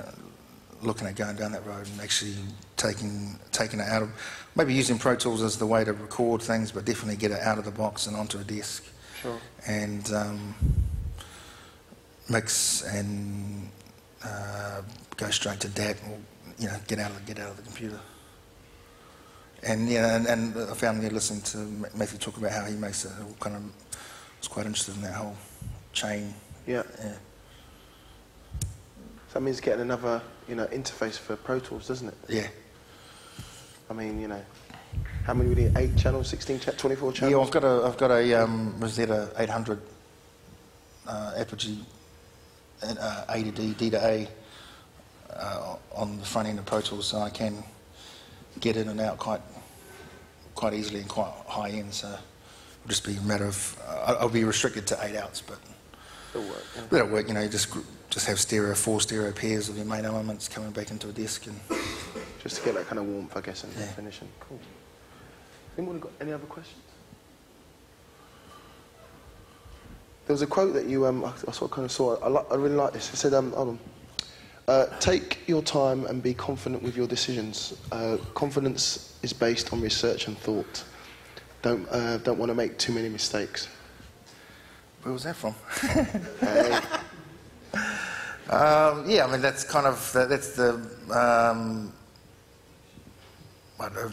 looking at going down that road and actually taking taking it out of, maybe using Pro Tools as the way to record things, but definitely get it out of the box and onto a desk Sure. and um, mix and uh, go straight to DAT or you know get out of the, get out of the computer. And yeah, and, and I found me listening to Ma- Matthew talk about how he makes it. All kind of was quite interested in that whole chain. Yeah. Yeah. So that means getting another, you know, interface for Pro Tools, doesn't it? Yeah. I mean, you know, how many we need? Eight channels, 16, cha- 24 channels? Yeah, I've got a I've got a um, Rosetta 800 uh, Apogee uh, A to D, D to A uh, on the front end of Pro Tools, so I can get in and out quite quite easily and quite high end. So it'll just be a matter of uh, I'll be restricted to eight outs, but It'll work, yeah. that'll work. You know, just just have stereo four stereo pairs of your main elements coming back into a disc and. Just to get that kind of warmth, I guess, and Yeah. definition. Cool. Anyone got any other questions? There was a quote that you, um, I, I sort of kind of saw. I, I really like this. It said, um, hold on. Uh, take your time and be confident with your decisions. Uh, confidence is based on research and thought. Don't, uh, don't want to make too many mistakes. Where was that from? Uh, Um, yeah, I mean that's kind of that, that's the um, I don't know,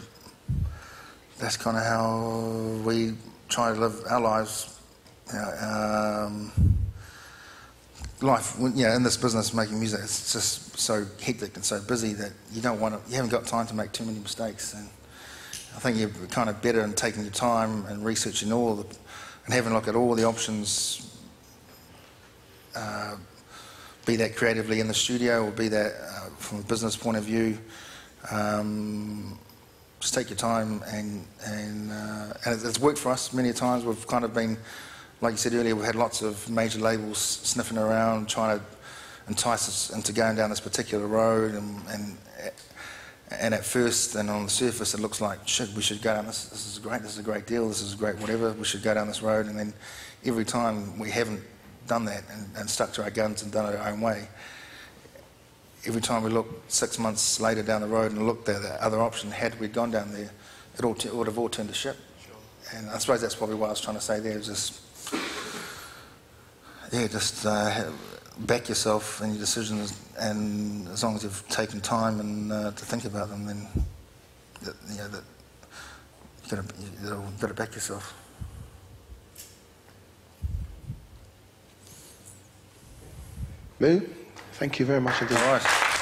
that's kind of how we try to live our lives. Um, life, you know, in this business, making music, it's just so hectic and so busy that you don't want to, you haven't got time to make too many mistakes. And I think you're kind of better in taking your time and researching all the, and having a look at all the options. Uh, be that creatively in the studio or be that uh, from a business point of view. Um, just take your time and and uh, and it's worked for us many times. We've kind of been, like you said earlier, we've had lots of major labels sniffing around trying to entice us into going down this particular road and and and at first and on the surface it looks like shit we should go down this this is great this is a great deal this is great whatever we should go down this road. And then every time we haven't done that and, and stuck to our guns and done it our own way every time we look six months later down the road and looked at the other option had we gone down there it, all t- it would have all turned to shit. And I suppose that's probably what I was trying to say there is just yeah just uh, back yourself and your decisions and as long as you've taken time and uh, to think about them then that, you know that you've got to, you've got to back yourself. Mu, thank you very much indeed. all right